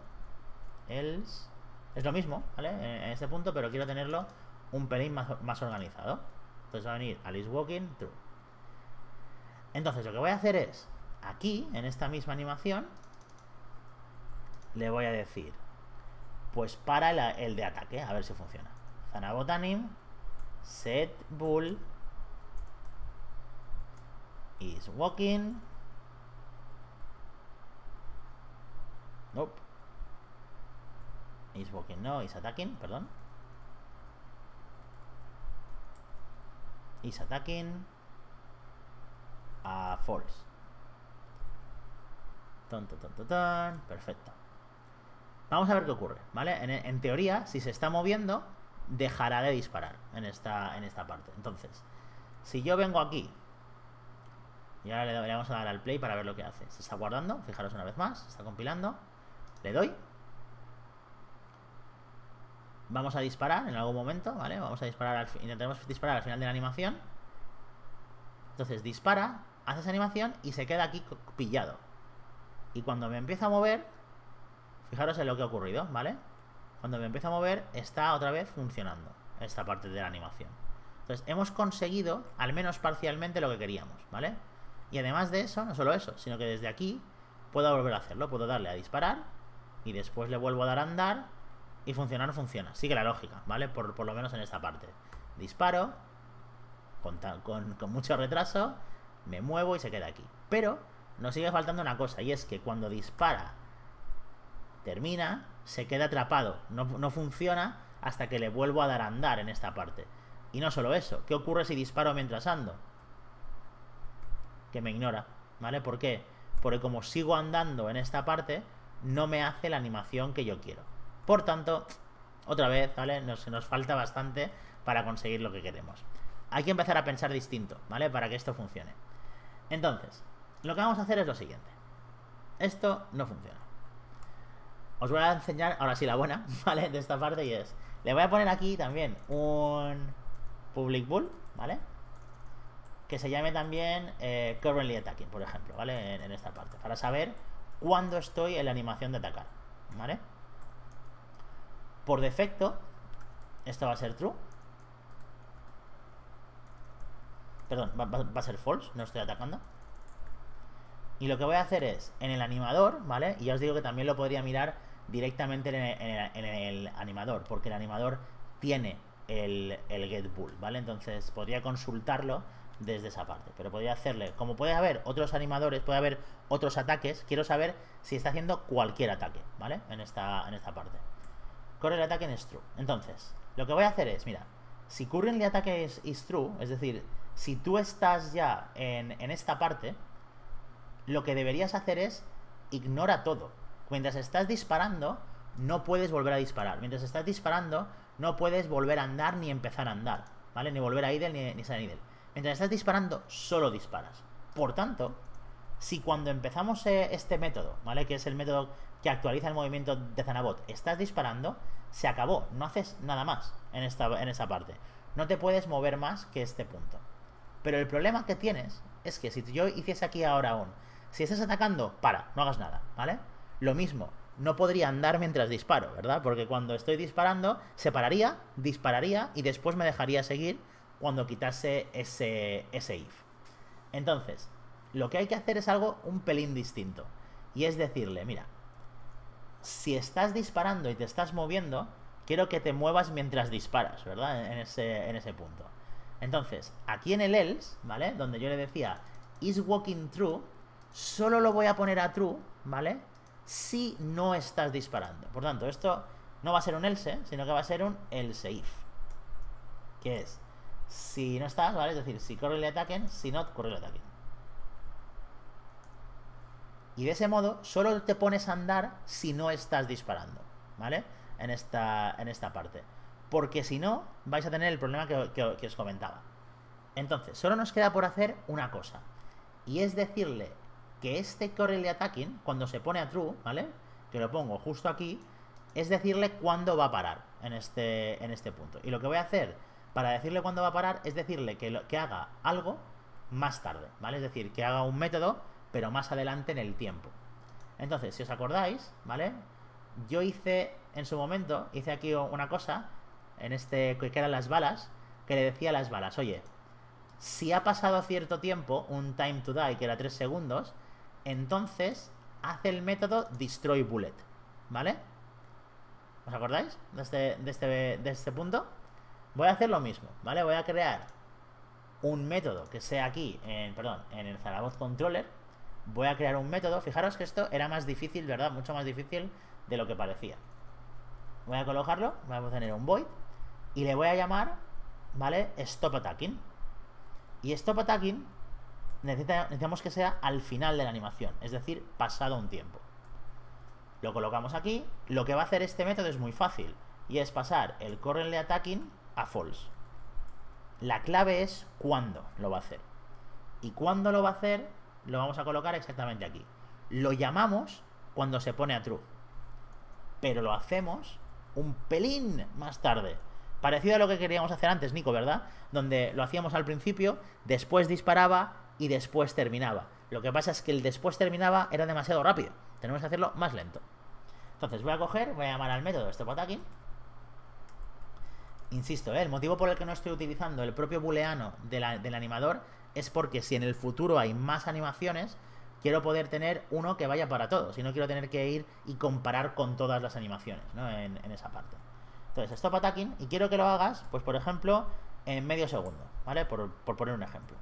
Else es lo mismo, ¿vale? En, este punto, pero quiero tenerlo un pelín más, organizado. Entonces va a venir Alice Walking True. Entonces lo que voy a hacer es, aquí, en esta misma animación, le voy a decir, pues para el, de ataque, a ver si funciona. Zanabotanim, set bull, is walking. Nope. Is walking, no, is attacking, perdón. Is attacking a false. Ton, ton, ton, perfecto. Vamos a ver qué ocurre, ¿vale? En, teoría, si se está moviendo, dejará de disparar en esta, en esta parte. Entonces, si yo vengo aquí y ahora le, le, vamos a dar al play para ver lo que hace. Se está guardando, fijaros una vez más, está compilando. Le doy Vamos a disparar en algún momento, ¿vale? Vamos a disparar, al intentaremos disparar al final de la animación. Entonces dispara, hace esa animación y se queda aquí pillado. Y cuando me empieza a mover, fijaros en lo que ha ocurrido, ¿vale? Cuando me empieza a mover, está otra vez funcionando esta parte de la animación. Entonces, hemos conseguido, al menos parcialmente, lo que queríamos, ¿vale? Y además de eso, no solo eso, sino que desde aquí puedo volver a hacerlo. Puedo darle a disparar y después le vuelvo a dar a andar y funcionar funciona. Sigue la lógica, ¿vale? Por, lo menos en esta parte. Disparo, con, con, mucho retraso, me muevo y se queda aquí. Pero nos sigue faltando una cosa, y es que cuando dispara, termina, se queda atrapado. No, no funciona hasta que le vuelvo a dar a andar en esta parte. Y no solo eso, ¿qué ocurre si disparo mientras ando? Que me ignora, ¿vale? ¿Por qué? Porque como sigo andando en esta parte, no me hace la animación que yo quiero. Por tanto, otra vez, ¿vale? Nos, nos falta bastante para conseguir lo que queremos. Hay que empezar a pensar distinto, ¿vale? Para que esto funcione. Entonces, lo que vamos a hacer es lo siguiente. Esto no funciona. Os voy a enseñar, ahora sí, la buena, [laughs] ¿vale? De esta parte y es... Le voy a poner aquí también un public bull, ¿vale? Que se llame también eh, currently attacking, por ejemplo, ¿vale? En, en esta parte. Para saber cuándo estoy en la animación de atacar, ¿vale? Por defecto, esto va a ser true. Perdón, va, a ser false, no estoy atacando. Y lo que voy a hacer es, en el animador, ¿vale? Y ya os digo que también lo podría mirar directamente en el, animador, porque el animador tiene el, el get bull, ¿vale? Entonces podría consultarlo desde esa parte. Pero podría hacerle, como puede haber otros animadores, puede haber otros ataques, quiero saber si está haciendo cualquier ataque, ¿vale? En esta, en esta parte el ataque es true. Entonces, lo que voy a hacer es, mira, si currently ataque es true, es decir, si tú estás ya en, en esta parte, lo que deberías hacer es ignora todo. Mientras estás disparando, no puedes volver a disparar. Mientras estás disparando, no puedes volver a andar ni empezar a andar, ¿vale? Ni volver a idle ni, ni salir idle. Mientras estás disparando, solo disparas. Por tanto, si cuando empezamos eh, este método, ¿vale? Que es el método que actualiza el movimiento de Zanabot, estás disparando, se acabó, no haces nada más en, esta, en esa parte. No te puedes mover más que este punto. Pero el problema que tienes es que si yo hiciese aquí ahora aún, si estás atacando, para, no hagas nada, ¿vale? Lo mismo, no podría andar mientras disparo, ¿verdad? Porque cuando estoy disparando, se pararía, dispararía y después me dejaría seguir cuando quitase ese, ese if. Entonces, lo que hay que hacer es algo un pelín distinto. Y es decirle, mira, si estás disparando y te estás moviendo, quiero que te muevas mientras disparas, ¿verdad? En ese, en ese punto. Entonces, aquí en el else, ¿vale? Donde yo le decía is walking true, solo lo voy a poner a true, ¿vale? Si no estás disparando. Por tanto, esto no va a ser un else, sino que va a ser un else if. Que es, si no estás, ¿vale? Es decir, si corre le ataquen, si no, corre le ataquen. Y de ese modo, solo te pones a andar si no estás disparando, ¿vale? En esta, en esta parte. Porque si no, vais a tener el problema que, os comentaba. Entonces, solo nos queda por hacer una cosa. Y es decirle que este correlate attacking, cuando se pone a true, ¿vale? Que lo pongo justo aquí, es decirle cuándo va a parar en este, en este punto. Y lo que voy a hacer para decirle cuándo va a parar es decirle que, que haga algo más tarde, ¿vale? Es decir, que haga un método pero más adelante en el tiempo. Entonces, si os acordáis, ¿vale? Yo hice, en su momento, hice aquí una cosa, en este, que eran las balas, que le decía a las balas, oye, si ha pasado cierto tiempo, un time to die, que era 3 segundos, entonces hace el método destroy bullet, ¿vale? ¿Os acordáis de este, este, este punto? Voy a hacer lo mismo, ¿vale? Voy a crear un método que sea aquí, en, perdón, en el Zaragoza Controller, voy a crear un método. Fijaros que esto era más difícil, ¿verdad? Mucho más difícil de lo que parecía. Voy a colocarlo, voy a poner un void y le voy a llamar, ¿vale? Stop attacking. Y stop attacking necesitamos que sea al final de la animación, es decir, pasado un tiempo. Lo colocamos aquí. Lo que va a hacer este método es muy fácil y es pasar el currently attacking a false. La clave es cuándo lo va a hacer. Y cuándo lo va a hacer lo vamos a colocar exactamente aquí. Lo llamamos cuando se pone a true. Pero lo hacemos un pelín más tarde. Parecido a lo que queríamos hacer antes, Nico, ¿verdad? Donde lo hacíamos al principio, después disparaba y después terminaba. Lo que pasa es que el después terminaba era demasiado rápido. Tenemos que hacerlo más lento. Entonces voy a coger, voy a llamar al método stop attacking. Insisto, ¿eh? el motivo por el que no estoy utilizando el propio booleano del animador es porque si en el futuro hay más animaciones, quiero poder tener uno que vaya para todos. Y no quiero tener que ir y comparar con todas las animaciones, ¿no? En, esa parte. Entonces, stop attacking, y quiero que lo hagas, pues por ejemplo, en medio segundo, ¿vale? Por poner un ejemplo.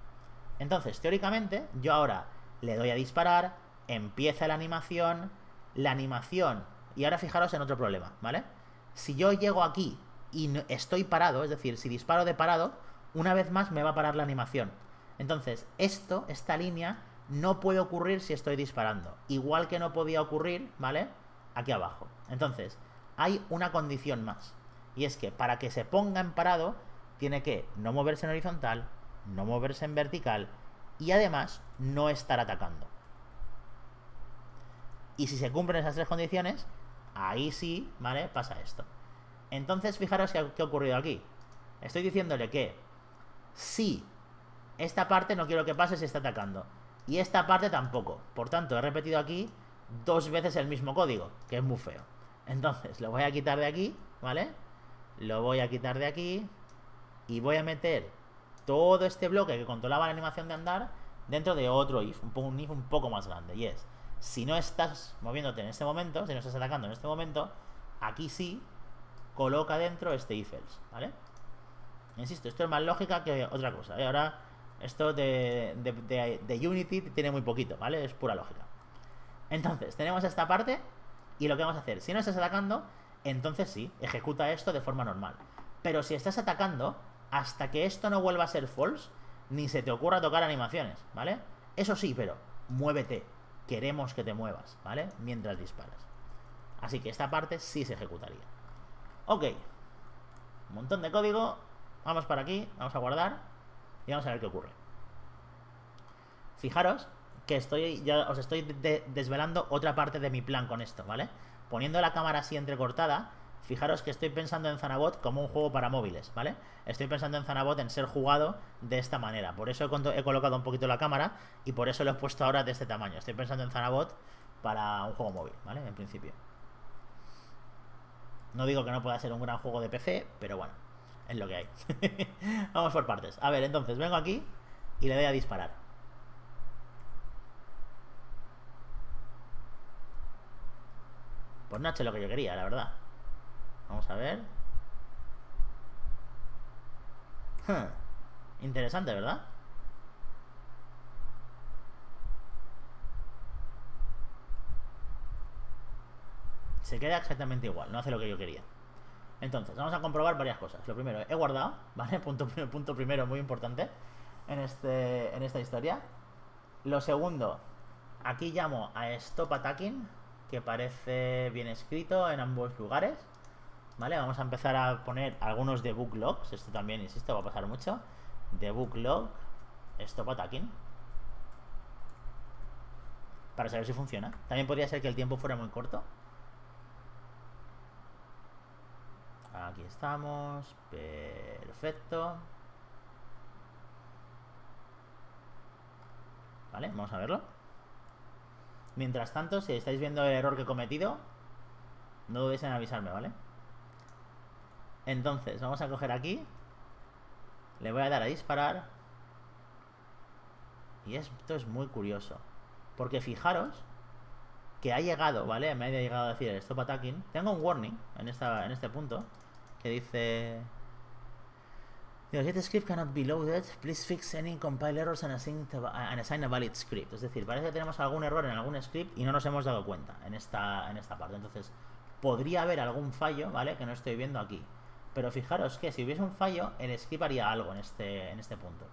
Entonces, teóricamente, yo ahora le doy a disparar, empieza la animación, la animación, y ahora fijaros en otro problema, ¿vale? Si yo llego aquí y estoy parado, es decir, si disparo de parado, una vez más me va a parar la animación. Entonces, esto, esta línea, no puede ocurrir si estoy disparando. Igual que no podía ocurrir, ¿vale? Aquí abajo. Entonces, hay una condición más. Y es que para que se ponga en parado, tiene que no moverse en horizontal, no moverse en vertical y además no estar atacando. Y si se cumplen esas tres condiciones, ahí sí, ¿vale? Pasa esto. Entonces, fijaros qué ha ocurrido aquí. Estoy diciéndole que si esta parte no quiero que pase si está atacando. Y esta parte tampoco. Por tanto, he repetido aquí dos veces el mismo código, que es muy feo. Entonces, lo voy a quitar de aquí, ¿vale? Lo voy a quitar de aquí. Y voy a meter todo este bloque que controlaba la animación de andar dentro de otro if, un, if un poco más grande. Y es, si no estás moviéndote en este momento, si no estás atacando en este momento, aquí sí coloca dentro este if else, ¿vale? Insisto, esto es más lógica que otra cosa. ¿eh? ahora esto de, de, Unity tiene muy poquito, ¿vale? Es pura lógica. Entonces, tenemos esta parte y lo que vamos a hacer, si no estás atacando, entonces sí, ejecuta esto de forma normal. Pero si estás atacando, hasta que esto no vuelva a ser false, ni se te ocurra tocar animaciones, ¿vale? Eso sí, pero muévete. Queremos que te muevas, ¿vale? Mientras disparas. Así que esta parte sí se ejecutaría. Ok. Un montón de código. Vamos para aquí, vamos a guardar. Y vamos a ver qué ocurre. Fijaros que estoy ya os estoy desvelando otra parte de mi plan con esto, ¿vale? Poniendo la cámara así entrecortada, fijaros que estoy pensando en Zanabot como un juego para móviles, ¿vale? Estoy pensando en Zanabot en ser jugado de esta manera. Por eso he, colocado un poquito la cámara y por eso lo he puesto ahora de este tamaño. Estoy pensando en Zanabot para un juego móvil, ¿vale? En principio. No digo que no pueda ser un gran juego de PC, pero bueno es lo que hay. [laughs] Vamos por partes. A ver, entonces vengo aquí y le doy a disparar. Pues no ha hecho lo que yo quería, la verdad. Vamos a ver. Interesante, ¿verdad? Se queda exactamente igual, no hace lo que yo quería. Entonces, vamos a comprobar varias cosas. Lo primero, he guardado, [laughs] ¿vale? Punto, punto primero, muy importante en, este, en esta historia. Lo segundo, aquí llamo a Stop Attacking, que parece bien escrito en ambos lugares. ¿Vale? Vamos a empezar a poner algunos debug logs. Esto también, insisto, va a pasar mucho. Debug log, Stop Attacking. Para saber si funciona. También podría ser que el tiempo fuera muy corto. Aquí estamos. Perfecto. Vale, vamos a verlo. Mientras tanto, si estáis viendo el error que he cometido, no dudéis en avisarme, ¿vale? Entonces, vamos a coger aquí. Le voy a dar a disparar. Y esto es muy curioso. Porque fijaros que ha llegado, ¿vale? Me ha llegado a decir el stop attacking. Tengo un warning en, esta, en este punto que dice... Get script cannot be loaded. Please fix any compile errors and assign, and assign a valid script. Es decir, parece que tenemos algún error en algún script y no nos hemos dado cuenta en esta, en esta parte. Entonces, podría haber algún fallo, ¿vale? Que no estoy viendo aquí. Pero fijaros que si hubiese un fallo, el script haría algo en este, en este punto.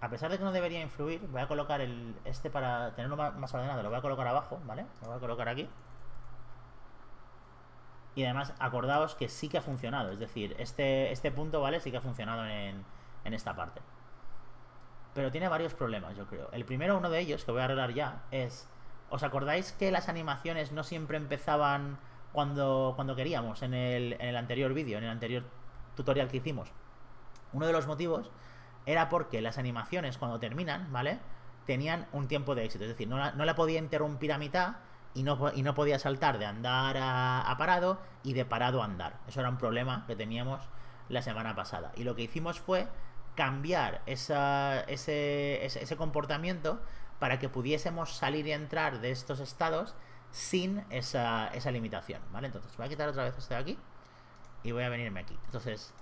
A pesar de que no debería influir, voy a colocar el este para tenerlo más ordenado. Lo voy a colocar abajo, ¿vale? Lo voy a colocar aquí. Y además, acordaos que sí que ha funcionado. Es decir, este, este punto, ¿vale? Sí que ha funcionado en, en esta parte. Pero tiene varios problemas, yo creo. El primero, uno de ellos, que voy a arreglar ya, es... ¿Os acordáis que las animaciones no siempre empezaban cuando, cuando queríamos en el, en el anterior vídeo, en el anterior tutorial que hicimos? Uno de los motivos era porque las animaciones cuando terminan, ¿vale? Tenían un tiempo de éxito. Es decir, no la, no la podía interrumpir a mitad y no, y no podía saltar de andar a, parado y de parado a andar. Eso era un problema que teníamos la semana pasada. Y lo que hicimos fue cambiar esa, ese, ese, comportamiento para que pudiésemos salir y entrar de estos estados sin esa, esa limitación, ¿vale? Entonces voy a quitar otra vez esto de aquí y voy a venirme aquí. Entonces,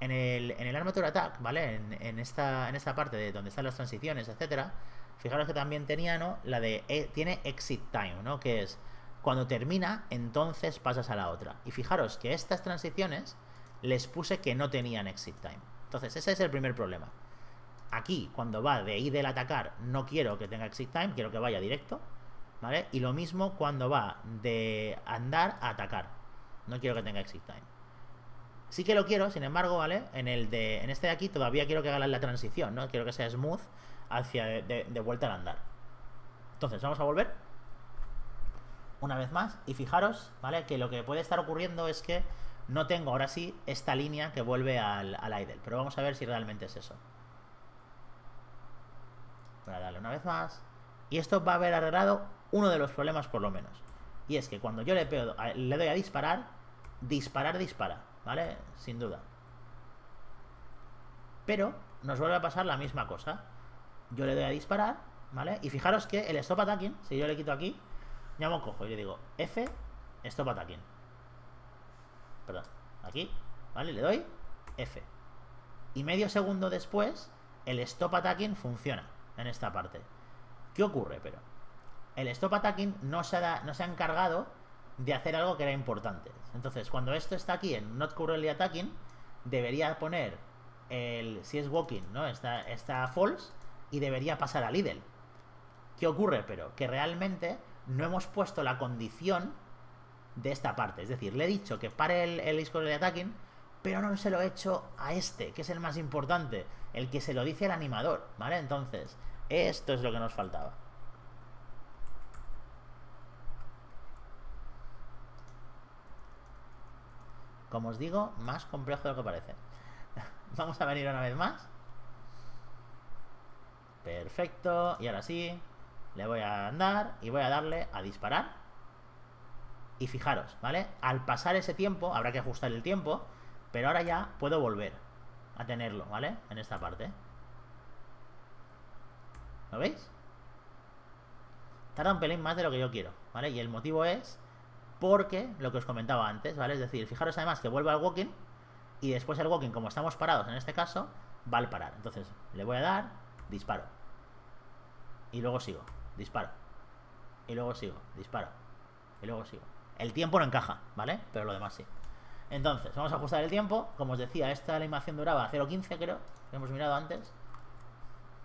en el, en el Armature Attack, ¿vale? En, esta, en esta parte de donde están las transiciones, etcétera, Fijaros que también tenía, ¿no? La de eh, tiene exit time, ¿no? Que es cuando termina, entonces pasas a la otra. Y fijaros que estas transiciones les puse que no tenían exit time. Entonces, ese es el primer problema. Aquí, cuando va de ir del atacar, no quiero que tenga exit time, quiero que vaya directo. ¿Vale? Y lo mismo cuando va de andar a atacar. No quiero que tenga exit time. Sí que lo quiero, sin embargo, ¿vale? En el de. En este de aquí todavía quiero que haga la transición, ¿no? Quiero que sea smooth hacia de, vuelta al andar. Entonces, vamos a volver. Una vez más. Y fijaros, ¿vale? Que lo que puede estar ocurriendo es que no tengo ahora sí esta línea que vuelve al, al idle. Pero vamos a ver si realmente es eso. Voy a darle una vez más. Y esto va a haber arreglado uno de los problemas por lo menos. Y es que cuando yo le, le doy a disparar, disparar dispara, ¿vale? Sin duda. Pero nos vuelve a pasar la misma cosa yo le doy a disparar, ¿vale? Y fijaros que el stop attacking, si yo le quito aquí, ya me cojo y le digo F, stop attacking. Perdón, aquí, ¿vale? Le doy F. Y medio segundo después, el stop attacking funciona en esta parte. ¿Qué ocurre, pero? El stop attacking no se, ha, encargado de hacer algo que era importante. Entonces, cuando esto está aquí en not currently attacking, debería poner el, si es walking, ¿no? Está, está false y debería pasar al idle. ¿Qué ocurre? Pero que realmente no hemos puesto la condición de esta parte. Es decir, le he dicho que pare el, el de attacking, pero no se lo he hecho a este, que es el más importante, el que se lo dice el animador, ¿vale? Entonces, esto es lo que nos faltaba. Como os digo, más complejo de lo que parece. [laughs] Vamos a venir una vez más. Perfecto. Y ahora sí, le voy a andar y voy a darle a disparar. Y fijaros, ¿vale? Al pasar ese tiempo, habrá que ajustar el tiempo, pero ahora ya puedo volver a tenerlo, ¿vale? En esta parte. ¿Lo veis? Tarda un pelín más de lo que yo quiero, ¿vale? Y el motivo es porque, lo que os comentaba antes, ¿vale? Es decir, fijaros además que vuelvo al walking y después el walking, como estamos parados en este caso, va al parar. Entonces, le voy a dar, disparo. Y luego sigo, disparo. Y luego sigo, disparo. Y luego sigo. El tiempo no encaja, ¿vale? Pero lo demás sí. Entonces, vamos a ajustar el tiempo. Como os decía, esta animación duraba 0.15, creo. Que hemos mirado antes.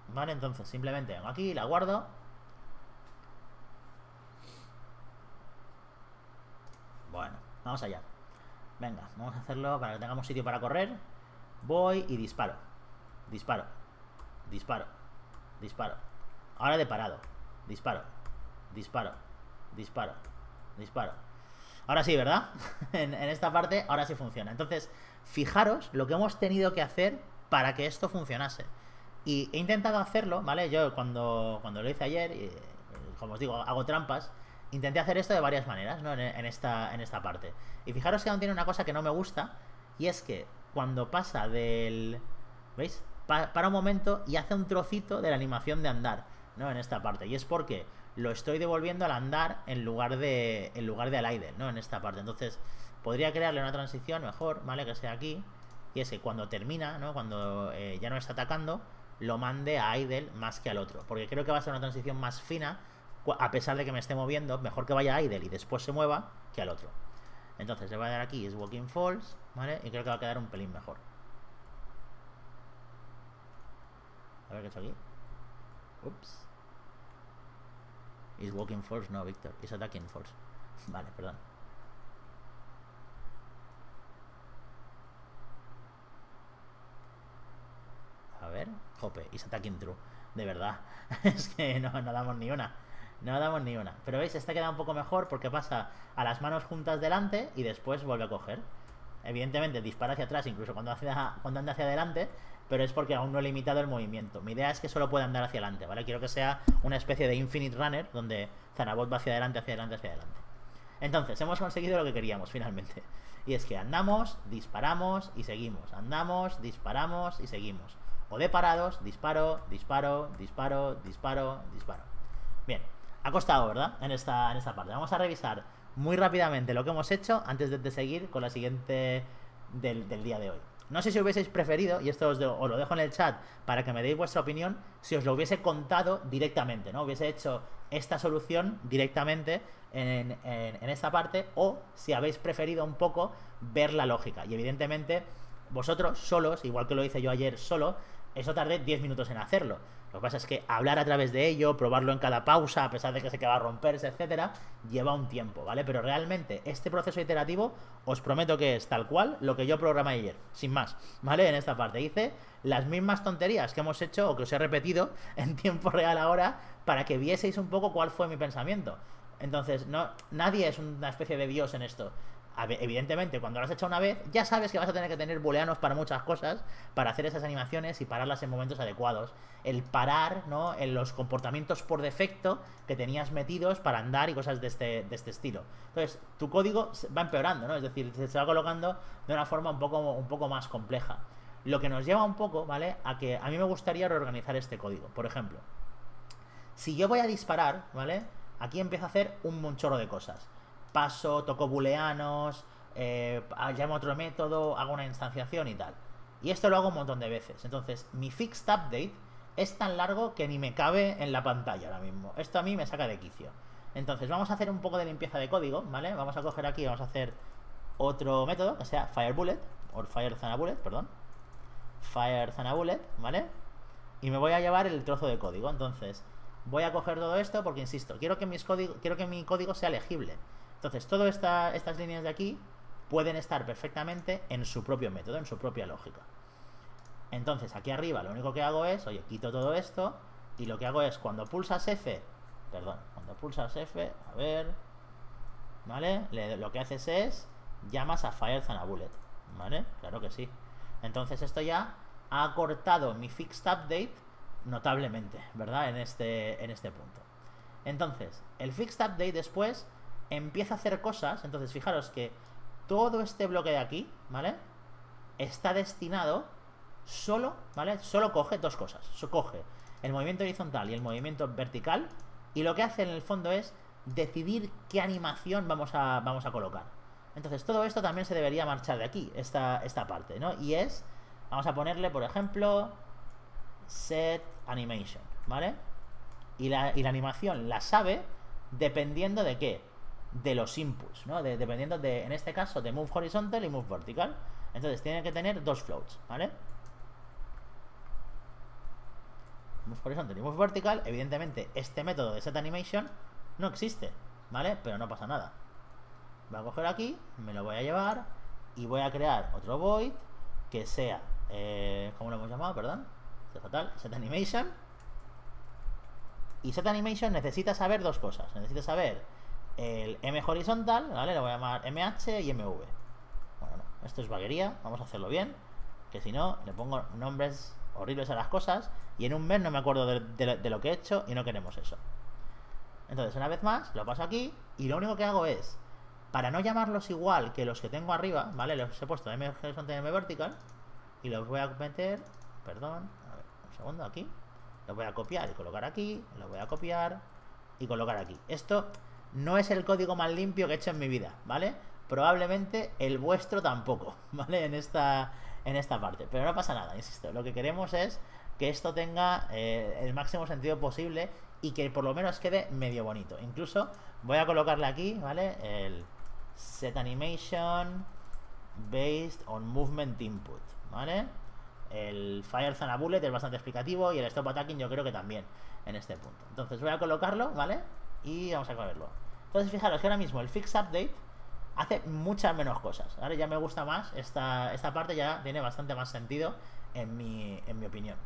Vale, entonces simplemente vengo aquí, la guardo. Bueno, vamos allá. Venga, vamos a hacerlo para que tengamos sitio para correr. Voy y disparo. Disparo. Disparo. Disparo. Ahora de parado. Disparo. Disparo. Disparo. Disparo. Ahora sí, ¿verdad? [laughs] en, esta parte, ahora sí funciona. Entonces, fijaros lo que hemos tenido que hacer para que esto funcionase. Y he intentado hacerlo, ¿vale? Yo cuando, cuando lo hice ayer, y, como os digo, hago trampas, intenté hacer esto de varias maneras, ¿no? En, esta, en esta parte. Y fijaros que aún tiene una cosa que no me gusta, y es que cuando pasa del... ¿Veis? para un momento y hace un trocito de la animación de andar, ¿no? En esta parte. Y es porque lo estoy devolviendo al andar en lugar de en lugar de al idle, ¿no? En esta parte. Entonces, podría crearle una transición mejor, ¿vale? Que sea aquí. Y ese cuando termina, ¿no? Cuando eh, ya no está atacando, lo mande a idle más que al otro. Porque creo que va a ser una transición más fina, a pesar de que me esté moviendo, mejor que vaya a idle y después se mueva que al otro. Entonces le voy a dar aquí is walking false, ¿vale? Y creo que va a quedar un pelín mejor. A ver qué he aquí. Ups. Is walking false, no, Víctor. Is attacking false. [laughs] Vale, perdón. A ver. Jope, is attacking true. De verdad. [laughs] es que no, no damos ni una. No damos ni una. Pero veis, esta queda un poco mejor porque pasa a las manos juntas delante y después vuelve a coger. Evidentemente dispara hacia atrás incluso cuando, cuando anda hacia adelante, pero es porque aún no he limitado el movimiento. Mi idea es que solo pueda andar hacia adelante, ¿vale? Quiero que sea una especie de Infinite Runner donde Zanabot va hacia adelante, hacia adelante, hacia adelante. Entonces, hemos conseguido lo que queríamos finalmente. Y es que andamos, disparamos y seguimos. Andamos, disparamos y seguimos. O de parados, disparo, disparo, disparo, disparo, disparo. Bien, ha costado, ¿verdad? En esta, en esta parte. Vamos a revisar muy rápidamente lo que hemos hecho antes de, seguir con la siguiente del día de hoy. No sé si hubieseis preferido, y esto os, lo dejo en el chat para que me deis vuestra opinión, si os lo hubiese contado directamente, ¿no? Hubiese hecho esta solución directamente en, esta parte, o si habéis preferido un poco ver la lógica. Y evidentemente, vosotros solos, igual que lo hice yo ayer solo, eso tardé 10 minutos en hacerlo. Lo que pasa es que hablar a través de ello, probarlo en cada pausa, a pesar de que se que va a romperse, etcétera, lleva un tiempo, ¿vale? Pero realmente este proceso iterativo os prometo que es tal cual lo que yo programé ayer, sin más, ¿vale? En esta parte hice las mismas tonterías que hemos hecho o que os he repetido [laughs] en tiempo real ahora para que vieseis un poco cuál fue mi pensamiento. Entonces, no, nadie es una especie de dios en esto evidentemente, cuando lo has hecho una vez, ya sabes que vas a tener que tener booleanos para muchas cosas, para hacer esas animaciones y pararlas en momentos adecuados. El parar, ¿no? En los comportamientos por defecto que tenías metidos para andar y cosas de este, de este estilo. Entonces, tu código va empeorando, ¿no? Es decir, se va colocando de una forma un poco, un poco más compleja. Lo que nos lleva un poco, ¿vale? A que a mí me gustaría reorganizar este código. Por ejemplo, si yo voy a disparar, ¿vale? Aquí empiezo a hacer un monchorro de cosas paso, toco booleanos, eh, llamo otro método, hago una instanciación y tal. Y esto lo hago un montón de veces. Entonces, mi fixed update es tan largo que ni me cabe en la pantalla ahora mismo. Esto a mí me saca de quicio. Entonces, vamos a hacer un poco de limpieza de código, ¿vale? Vamos a coger aquí, vamos a hacer otro método que sea firebullet, o firezanabullet, perdón. Firezanabullet, ¿vale? Y me voy a llevar el trozo de código. Entonces, voy a coger todo esto porque, insisto, quiero que, código, quiero que mi código sea legible. Entonces, todas estas líneas de aquí pueden estar perfectamente en su propio método, en su propia lógica. Entonces, aquí arriba lo único que hago es, oye, quito todo esto y lo que hago es cuando pulsas F, perdón, cuando pulsas F, a ver, ¿vale? lo que haces es llamas a Fire a Bullet, ¿vale? Claro que sí. Entonces esto ya ha cortado mi fixed update notablemente, ¿verdad? En este, en este punto. Entonces, el fixed update después empieza a hacer cosas. Entonces, fijaros que todo este bloque de aquí, ¿vale? Está destinado solo, ¿vale? Solo coge dos cosas. coge el movimiento horizontal y el movimiento vertical. Y lo que hace en el fondo es decidir qué animación vamos a, vamos a colocar. Entonces, todo esto también se debería marchar de aquí, esta, esta parte, ¿no? Y es, vamos a ponerle, por ejemplo, set animation, ¿vale? Y la, y la animación la sabe dependiendo de qué de los inputs, ¿no? dependiendo de, en este caso, de move horizontal y move vertical. Entonces tiene que tener dos floats, ¿vale? Move horizontal y move vertical, evidentemente este método de set animation no existe, ¿vale? Pero no pasa nada. Voy a coger aquí, me lo voy a llevar y voy a crear otro void que sea, eh, ¿cómo lo hemos llamado? Perdón, fatal, set animation. Y set animation necesita saber dos cosas. Necesita saber el M horizontal, ¿vale? Lo voy a llamar MH y MV. Bueno, no, esto es vaguería, vamos a hacerlo bien, que si no, le pongo nombres horribles a las cosas y en un mes no me acuerdo de, lo que he hecho y no queremos eso. Entonces, una vez más, lo paso aquí y lo único que hago es, para no llamarlos igual que los que tengo arriba, ¿vale? Los he puesto M horizontal y M vertical y los voy a meter, perdón, a ver, un segundo, aquí. Lo voy a copiar y colocar aquí, lo voy a copiar y colocar aquí. Esto no es el código más limpio que he hecho en mi vida, ¿vale? Probablemente el vuestro tampoco, [laughs] ¿vale? En esta, en esta parte. Pero no pasa nada, insisto. Lo que queremos es que esto tenga eh, el máximo sentido posible y que por lo menos quede medio bonito. Incluso voy a colocarle aquí, ¿vale? El set animation based on movement input, ¿vale? El Fire Zana Bullet es bastante explicativo y el Stop Attacking yo creo que también en este punto. Entonces voy a colocarlo, ¿vale? Y vamos a verlo. Entonces fijaros que ahora mismo el Fix Update hace muchas menos cosas. Ahora ya me gusta más, esta, esta parte ya tiene bastante más sentido en mi, en mi opinión.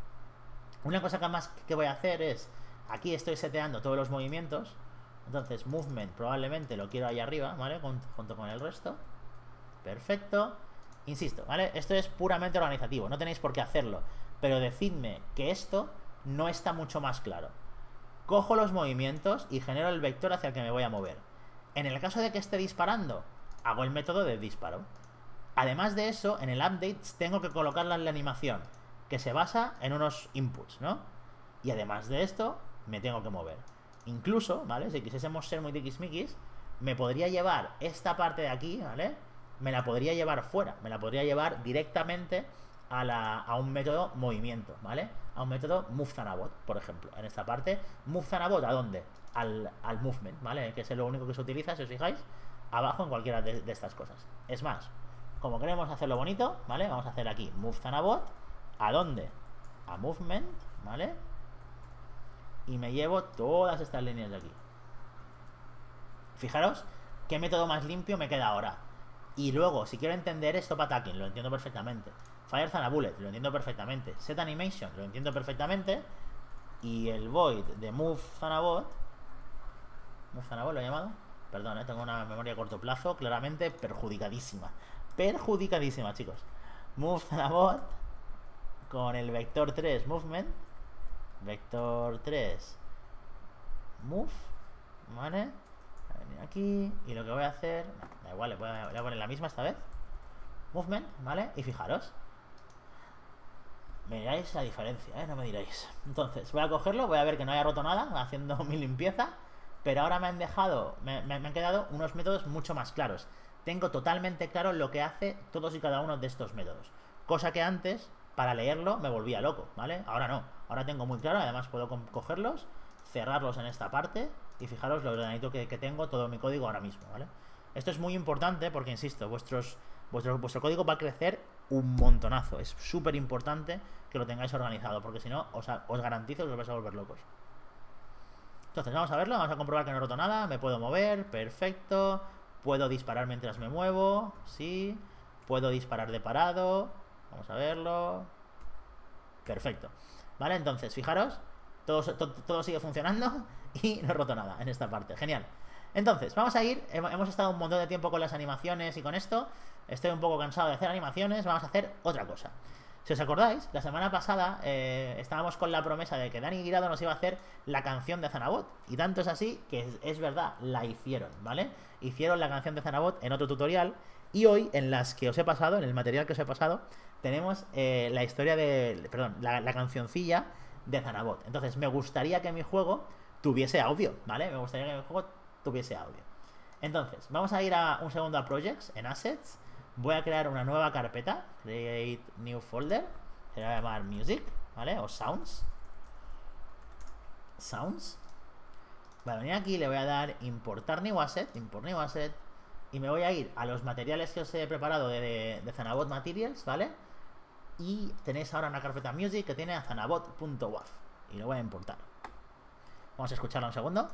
Una cosa que más que voy a hacer es, aquí estoy seteando todos los movimientos, entonces movement probablemente lo quiero ahí arriba, ¿vale? Junto con el resto. Perfecto. Insisto, ¿vale? Esto es puramente organizativo, no tenéis por qué hacerlo, pero decidme que esto no está mucho más claro. Cojo los movimientos y genero el vector hacia el que me voy a mover. En el caso de que esté disparando, hago el método de disparo. Además de eso, en el update tengo que colocarla en la animación, que se basa en unos inputs, ¿no? Y además de esto, me tengo que mover. Incluso, ¿vale? Si quisiésemos ser muy tiquismiquis, me podría llevar esta parte de aquí, ¿vale? Me la podría llevar fuera, me la podría llevar directamente a, la, un método movimiento, ¿vale? A un método MoveZanabot, por ejemplo. En esta parte, MoveZanabot, ¿a dónde? Al, al movement, ¿vale? Que es lo único que se utiliza, si os fijáis, abajo en cualquiera de, estas cosas. Es más, como queremos hacerlo bonito, ¿vale? Vamos a hacer aquí MoveZanabot, ¿a dónde? A movement, ¿vale? Y me llevo todas estas líneas de aquí. Fijaros qué método más limpio me queda ahora. Y luego, si quiero entender esto para attacking, lo entiendo perfectamente. Fire Bullet, lo entiendo perfectamente. Set Animation, lo entiendo perfectamente. Y el Void de Move Zanabot. ¿Move Zanabot lo he llamado? Perdón, eh, tengo una memoria a corto plazo claramente perjudicadísima. Perjudicadísima, chicos. Move Zanabot con el vector 3 Movement. Vector 3 Move. ¿Vale? Voy a venir aquí. Y lo que voy a hacer. Da igual, le voy a poner la misma esta vez. Movement, ¿vale? Y fijaros. Me diráis la diferencia, ¿eh? No me diréis. Entonces, voy a cogerlo, voy a ver que no haya roto nada haciendo [laughs] mi limpieza. Pero ahora me han dejado, me, han quedado unos métodos mucho más claros. Tengo totalmente claro lo que hace todos y cada uno de estos métodos. Cosa que antes, para leerlo, me volvía loco, ¿vale? Ahora no. Ahora tengo muy claro, además puedo cogerlos, cerrarlos en esta parte y fijaros lo ordenadito que, que tengo todo mi código ahora mismo, ¿vale? Esto es muy importante porque, insisto, vuestros, vuestro, vuestro código va a crecer un montonazo. Es súper importante que lo tengáis organizado, porque si no, os, os garantizo que os vais a volver locos. Entonces, vamos a verlo, vamos a comprobar que no he roto nada, me puedo mover, perfecto. Puedo disparar mientras me muevo, sí. Puedo disparar de parado, vamos a verlo. Perfecto. Vale, entonces, fijaros, todo, todo sigue funcionando [laughs] y no he roto nada en esta parte. Genial. Entonces, vamos a ir, hemos estado un montón de tiempo con las animaciones y con esto, estoy un poco cansado de hacer animaciones, vamos a hacer otra cosa. Si os acordáis, la semana pasada eh, estábamos con la promesa de que Dani Guirado nos iba a hacer la canción de Zanabot. Y tanto es así que es, verdad, la hicieron, ¿vale? Hicieron la canción de Zanabot en otro tutorial. Y hoy, en las que os he pasado, en el material que os he pasado, tenemos eh, la historia de. Perdón, la, la cancioncilla de Zanabot. Entonces, me gustaría que mi juego tuviese audio, ¿vale? Me gustaría que mi juego tuviese audio. Entonces, vamos a ir a un segundo a Projects, en Assets. Voy a crear una nueva carpeta, Create New Folder. Se va a llamar Music, ¿vale? O Sounds. Sounds. Voy a venir aquí, le voy a dar importar new asset, import new asset, y me voy a ir a los materiales que os he preparado de, de, Zanabot Materials, ¿vale? Y tenéis ahora una carpeta music que tiene a zanabot.waf y lo voy a importar. Vamos a escucharlo un segundo.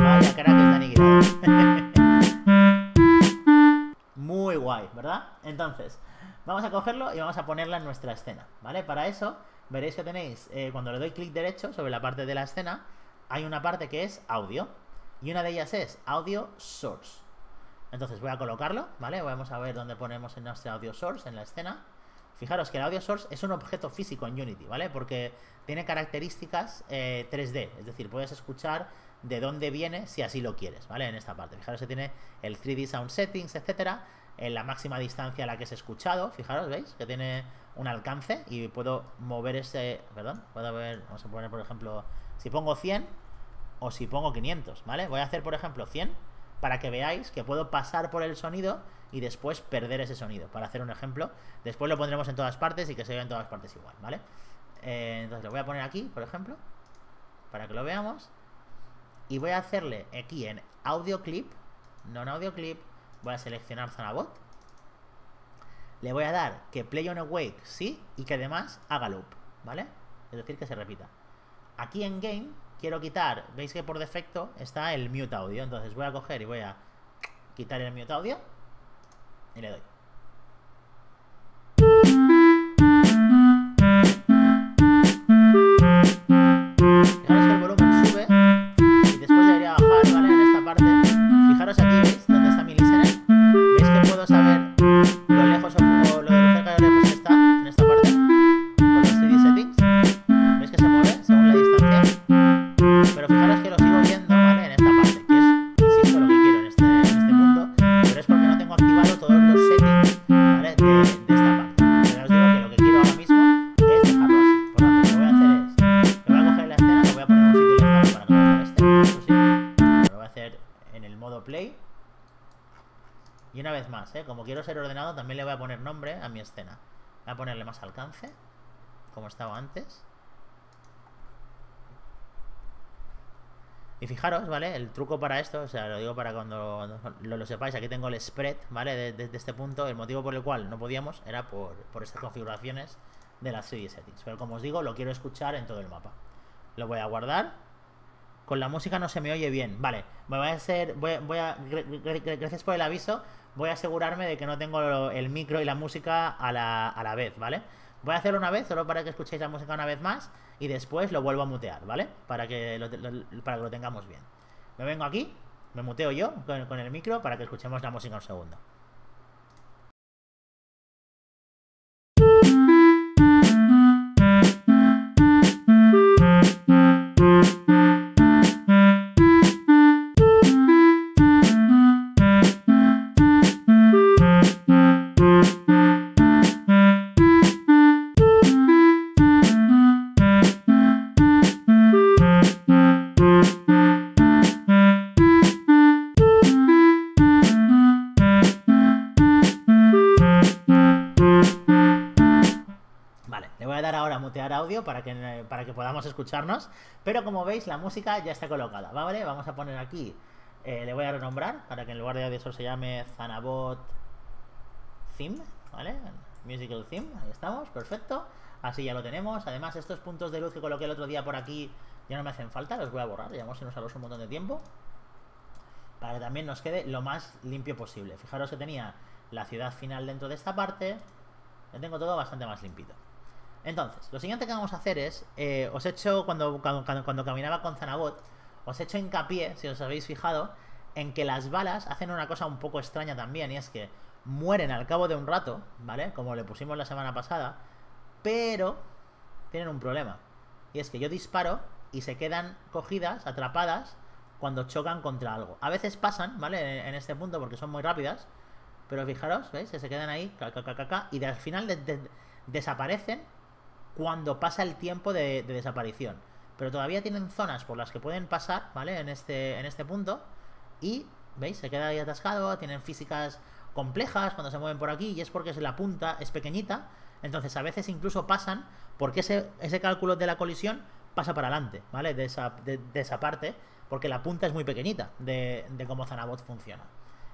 Vaya crack es Dani Muy Entonces, vamos a cogerlo y vamos a ponerla en nuestra escena, ¿vale? Para eso, veréis que tenéis, eh, cuando le doy clic derecho sobre la parte de la escena, hay una parte que es audio. Y una de ellas es audio source. Entonces voy a colocarlo, ¿vale? Vamos a ver dónde ponemos en nuestro audio source, en la escena. Fijaros que el audio source es un objeto físico en Unity, ¿vale? Porque tiene características 3D, eh, es decir, puedes escuchar de dónde viene si así lo quieres, ¿vale? En esta parte. Fijaros que tiene el 3D Sound Settings, etcétera, en la máxima distancia a la que es escuchado, fijaros, ¿veis? Que tiene un alcance y puedo mover ese, perdón, puedo ver, vamos a poner por ejemplo, si pongo 100 o si pongo 500, ¿vale? Voy a hacer por ejemplo 100 para que veáis que puedo pasar por el sonido y después perder ese sonido, para hacer un ejemplo. Después lo pondremos en todas partes y que se vea en todas partes igual, ¿vale? Eh, entonces lo voy a poner aquí, por ejemplo, para que lo veamos. Y voy a hacerle aquí en audio clip, no en audio clip, voy a seleccionar Zonabot. Le voy a dar que play on awake sí y que además haga loop, ¿vale? Es decir, que se repita. Aquí en game quiero quitar, veis que por defecto está el mute audio, entonces voy a coger y voy a quitar el mute audio y le doy. Mi escena. Voy a ponerle más alcance, como estaba antes. Y fijaros, ¿vale? El truco para esto, o sea, lo digo para cuando lo, sepáis, aquí tengo el spread, ¿vale? Desde este punto, el motivo por el cual no podíamos era por, estas configuraciones de las 3D settings. Pero como os digo, lo quiero escuchar en todo el mapa. Lo voy a guardar. Con la música no se me oye bien. Vale, voy a hacer, voy, voy a, gracias por el aviso, voy a asegurarme de que no tengo el micro y la música a la, a la vez, ¿vale? Voy a hacerlo una vez, solo para que escuchéis la música una vez más, y después lo vuelvo a mutear, ¿vale? Para que lo, para que lo tengamos bien. Me vengo aquí, me muteo yo con, con el micro para que escuchemos la música un segundo. Escucharnos. Pero como veis, la música ya está colocada, ¿vale? Vamos a poner aquí, eh, le voy a renombrar para que en lugar de audio se llame Zanabot Theme, ¿vale? Musical Theme, ahí estamos, perfecto. Así ya lo tenemos. Además, estos puntos de luz que coloqué el otro día por aquí ya no me hacen falta, los voy a borrar, ya se nos ahorró un montón de tiempo. Para que también nos quede lo más limpio posible. Fijaros que tenía la ciudad final dentro de esta parte. Ya tengo todo bastante más limpito. Entonces, lo siguiente que vamos a hacer es, eh, os he hecho, cuando, cuando, caminaba con Zanabot, os he hecho hincapié, si os habéis fijado, en que las balas hacen una cosa un poco extraña también, y es que mueren al cabo de un rato, ¿vale? Como le pusimos la semana pasada, pero tienen un problema. Y es que yo disparo y se quedan cogidas, atrapadas, cuando chocan contra algo. A veces pasan, ¿vale? En, este punto porque son muy rápidas, pero fijaros, ¿veis? Se quedan ahí, y al final desaparecen cuando pasa el tiempo de, desaparición. Pero todavía tienen zonas por las que pueden pasar, ¿vale? En este, en este punto. Y, ¿veis? Se queda ahí atascado, tienen físicas complejas cuando se mueven por aquí y es porque la punta es pequeñita, entonces a veces incluso pasan porque ese, ese cálculo de la colisión pasa para adelante, ¿vale? De esa, de, esa parte, porque la punta es muy pequeñita de, de cómo Zanabot funciona.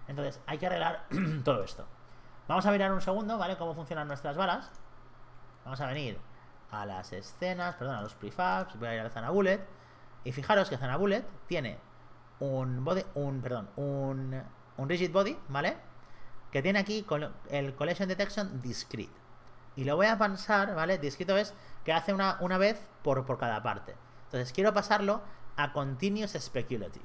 Entonces hay que arreglar [clears throat] todo esto. Vamos a mirar un segundo, ¿vale? Cómo funcionan nuestras balas. Vamos a venir a las escenas, perdón, a los prefabs, voy a ir al Zanabullet. Y fijaros que Zanabullet tiene un body, un, perdón, un, un rigid body, ¿vale? Que tiene aquí el collision detection discrete. Y lo voy a pasar, ¿vale? Discreto es que hace una, una vez por, por cada parte. Entonces quiero pasarlo a continuous speculative,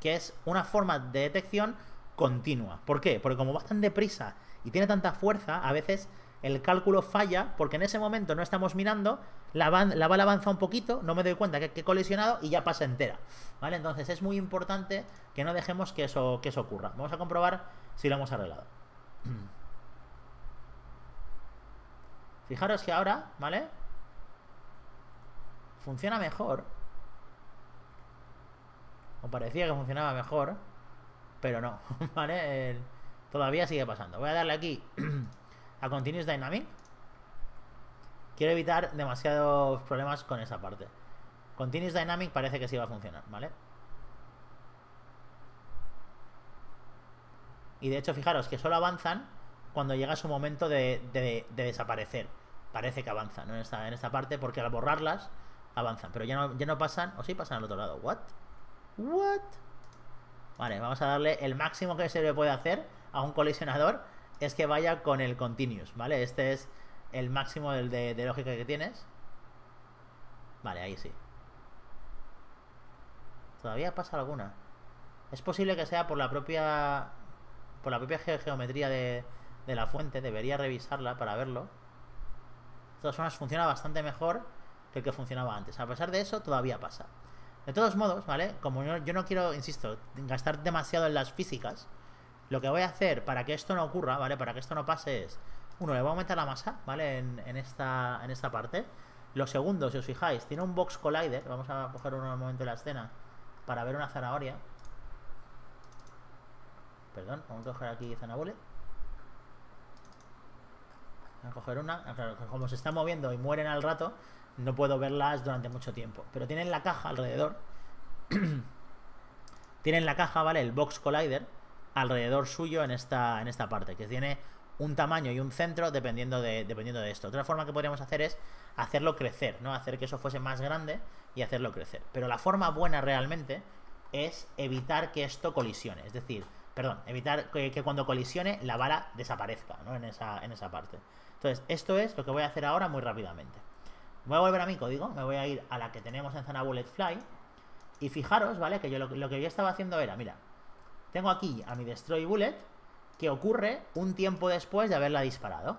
que es una forma de detección continua. ¿Por qué? Porque como va tan deprisa y tiene tanta fuerza, a veces el cálculo falla porque en ese momento no estamos mirando, la, la bala avanza un poquito, no me doy cuenta que, he colisionado y ya pasa entera. ¿Vale? Entonces es muy importante que no dejemos que eso, que eso ocurra. Vamos a comprobar si lo hemos arreglado. [clears throat] Fijaros que ahora, ¿vale? Funciona mejor. O parecía que funcionaba mejor. Pero no, [laughs] ¿vale? todavía sigue pasando. Voy a darle aquí [clears throat] a Continuous Dynamic. Quiero evitar demasiados problemas con esa parte. Continuous Dynamic parece que sí va a funcionar, ¿vale? Y de hecho, fijaros que solo avanzan cuando llega su momento de, desaparecer. Parece que avanzan en, esta, en parte porque al borrarlas avanzan. Pero ya no, ya no pasan, o sí pasan al otro lado. ¿What? ¿What? Vale, vamos a darle el máximo que se le puede hacer a un colisionador es que vaya con el continuous, ¿vale? Este es el máximo del de, lógica que tienes. Vale, ahí sí. Todavía pasa alguna. Es posible que sea por la propia por la propia geometría de, de la fuente. Debería revisarla para verlo. De todas formas, funciona bastante mejor que el que funcionaba antes. A pesar de eso, todavía pasa. De todos modos, ¿vale? Como yo, no quiero, insisto, gastar demasiado en las físicas, lo que voy a hacer para que esto no ocurra, ¿vale? Para que esto no pase es, uno, le voy a aumentar la masa, ¿vale? En, esta, en esta parte. Lo segundo, si os fijáis, tiene un box collider. Vamos a coger uno al momento de la escena para ver una zanahoria. Perdón, vamos a coger aquí zanahoria. Voy a coger una. Claro, como se está moviendo y mueren al rato, no puedo verlas durante mucho tiempo. Pero tienen la caja alrededor. [clears throat] tienen la caja, ¿vale? El Box Collider alrededor suyo en esta, en esta parte, que tiene un tamaño y un centro dependiendo de, dependiendo de esto. Otra forma que podríamos hacer es hacerlo crecer, ¿no? Hacer que eso fuese más grande y hacerlo crecer. Pero la forma buena realmente es evitar que esto colisione. Es decir, perdón, evitar que, cuando colisione la bala desaparezca, ¿no? En esa, en esa parte. Entonces, esto es lo que voy a hacer ahora muy rápidamente. Voy a volver a mi código, me voy a ir a la que tenemos en Zona Bullet Fly. Y fijaros, ¿vale? Que yo lo, que yo estaba haciendo era, mira, tengo aquí a mi Destroy Bullet que ocurre un tiempo después de haberla disparado.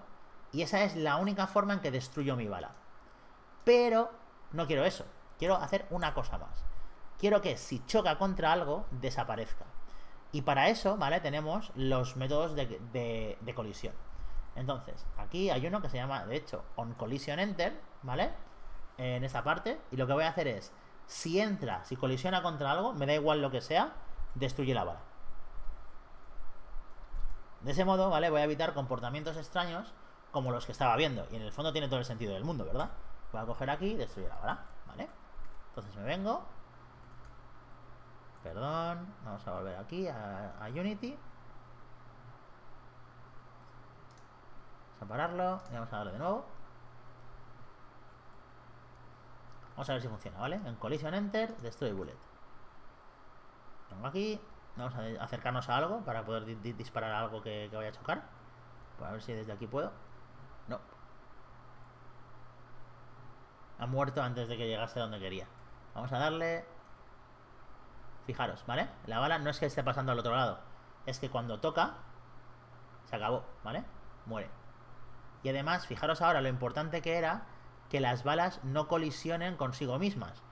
Y esa es la única forma en que destruyo mi bala. Pero no quiero eso. Quiero hacer una cosa más. Quiero que si choca contra algo, desaparezca. Y para eso, ¿vale? Tenemos los métodos de, de colisión. Entonces, aquí hay uno que se llama, de hecho, on collision enter, ¿vale? En esta parte. Y lo que voy a hacer es, si entra, si colisiona contra algo, me da igual lo que sea, destruye la bala. De ese modo, ¿vale? Voy a evitar comportamientos extraños como los que estaba viendo. Y en el fondo tiene todo el sentido del mundo, ¿verdad? Voy a coger aquí y destruir bala, ¿vale? Entonces me vengo. Perdón. Vamos a volver aquí a Unity. Vamos a pararlo y vamos a darle de nuevo. Vamos a ver si funciona, ¿vale? En Collision Enter, Destroy Bullet. Vengo aquí. Vamos a acercarnos a algo para poder disparar algo que, vaya a chocar. Pues a ver si desde aquí puedo. No. Ha muerto antes de que llegase donde quería. Vamos a darle... Fijaros, ¿vale? La bala no es que esté pasando al otro lado. Es que cuando toca... Se acabó, ¿vale? Muere. Y además, fijaros ahora lo importante que era que las balas no colisionen consigo mismas.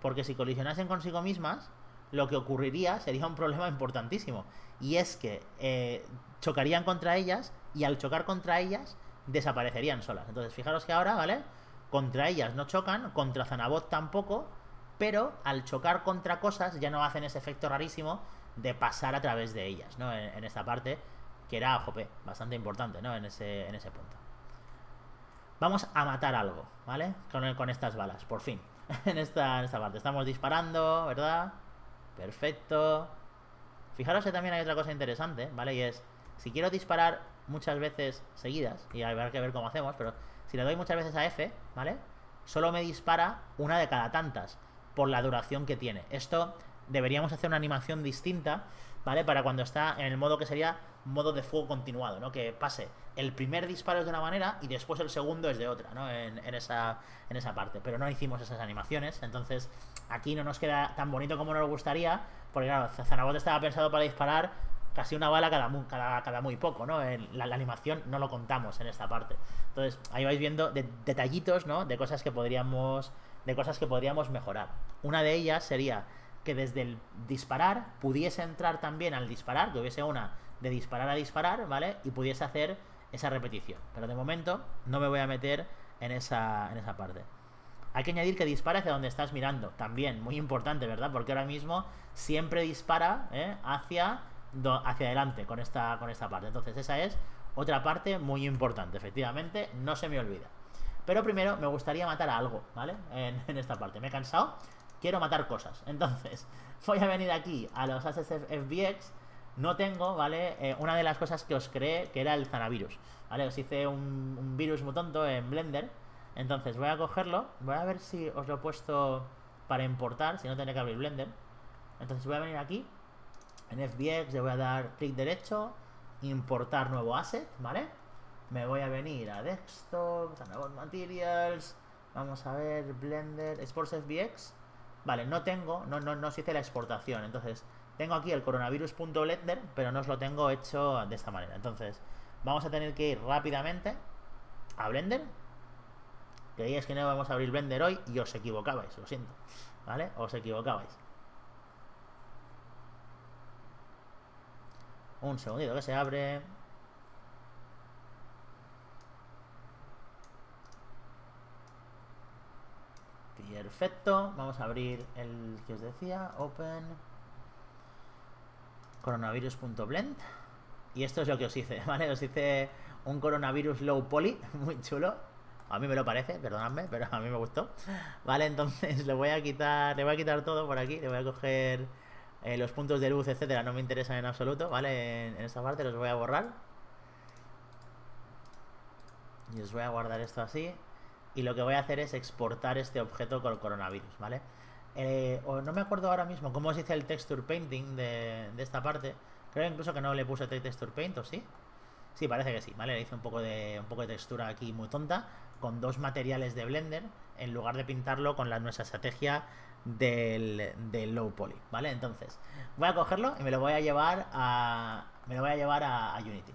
Porque si colisionasen consigo mismas, lo que ocurriría sería un problema importantísimo. Y es que eh, chocarían contra ellas y al chocar contra ellas desaparecerían solas. Entonces, fijaros que ahora, ¿vale? Contra ellas no chocan, contra Zanabot tampoco, pero al chocar contra cosas ya no hacen ese efecto rarísimo de pasar a través de ellas, ¿no? En, esta parte que era, jope, bastante importante, ¿no? En ese, en ese punto. Vamos a matar algo, ¿vale? Con, con estas balas, por fin. [laughs] en, esta, en esta parte. Estamos disparando, ¿verdad? Perfecto. Fijaros que también hay otra cosa interesante, ¿vale? Y es, si quiero disparar muchas veces seguidas, y habrá que ver cómo hacemos, pero si le doy muchas veces a F, ¿vale? Solo me dispara una de cada tantas, por la duración que tiene. Esto deberíamos hacer una animación distinta, ¿vale? Para cuando está en el modo que sería modo de fuego continuado, ¿no? Que pase el primer disparo es de una manera y después el segundo es de otra, ¿no? En, esa, en esa parte. Pero no hicimos esas animaciones, entonces aquí no nos queda tan bonito como nos gustaría, porque claro, Zanabot estaba pensado para disparar casi una bala cada muy, cada, cada muy poco, ¿no? En la, animación no lo contamos en esta parte. Entonces, ahí vais viendo detallitos, ¿no? De cosas que podríamos de cosas que podríamos mejorar. Una de ellas sería que desde el disparar pudiese entrar también al disparar, que hubiese una de disparar a disparar, ¿vale? Y pudiese hacer esa repetición. Pero de momento no me voy a meter en esa, en esa parte. Hay que añadir que dispara hacia donde estás mirando. También, muy importante, ¿verdad? Porque ahora mismo siempre dispara ¿eh? hacia, hacia adelante con esta, con esta parte. Entonces esa es otra parte muy importante, efectivamente, no se me olvida. Pero primero me gustaría matar a algo, ¿vale? En, [laughs] en esta parte. Me he cansado quiero matar cosas. [laughs] Entonces, voy a venir aquí a los assets FBX. No tengo, ¿vale? Eh, una de las cosas que os creé, que era el Zanavirus. ¿Vale? Os hice un, virus muy tonto en Blender. Entonces, voy a cogerlo. Voy a ver si os lo he puesto para importar, si no tendré que abrir Blender. Entonces, voy a venir aquí. En FBX le voy a dar clic derecho. Importar nuevo asset, ¿vale? Me voy a venir a Desktop, Zanabot Materials. Vamos a ver, Blender, Sports FBX. Vale, no tengo, no, no, no se hice la exportación. Entonces, tengo aquí el coronavirus.blender, pero no os lo tengo hecho de esta manera. Entonces, vamos a tener que ir rápidamente a Blender. Creíais que no vamos a abrir Blender hoy y os equivocabais, lo siento. ¿Vale? Os equivocabais. Un segundito que se abre. Perfecto. Vamos a abrir el que os decía. Open. Coronavirus.blend. Y esto es lo que os hice, [laughs] ¿vale? Os hice un coronavirus low poly, [laughs] muy chulo. A mí me lo parece, perdonadme, pero a mí me gustó. Vale, entonces [laughs] le voy a quitar, le voy a quitar todo por aquí, le voy a coger eh, los puntos de luz, etcétera, no me interesan en absoluto, ¿vale? En, en esta parte los voy a borrar. Y os voy a guardar esto así y lo que voy a hacer es exportar este objeto con coronavirus, ¿vale? Eh, no me acuerdo ahora mismo cómo se hizo el texture painting de, esta parte. Creo incluso que no le puse texture paint, ¿o sí? Sí, parece que sí, ¿vale? Le hice un poco de, un poco de textura aquí muy tonta con dos materiales de Blender en lugar de pintarlo con la nuestra estrategia del, low poly, ¿vale? Entonces, voy a cogerlo y me lo voy a llevar a me lo voy a llevar a, a Unity.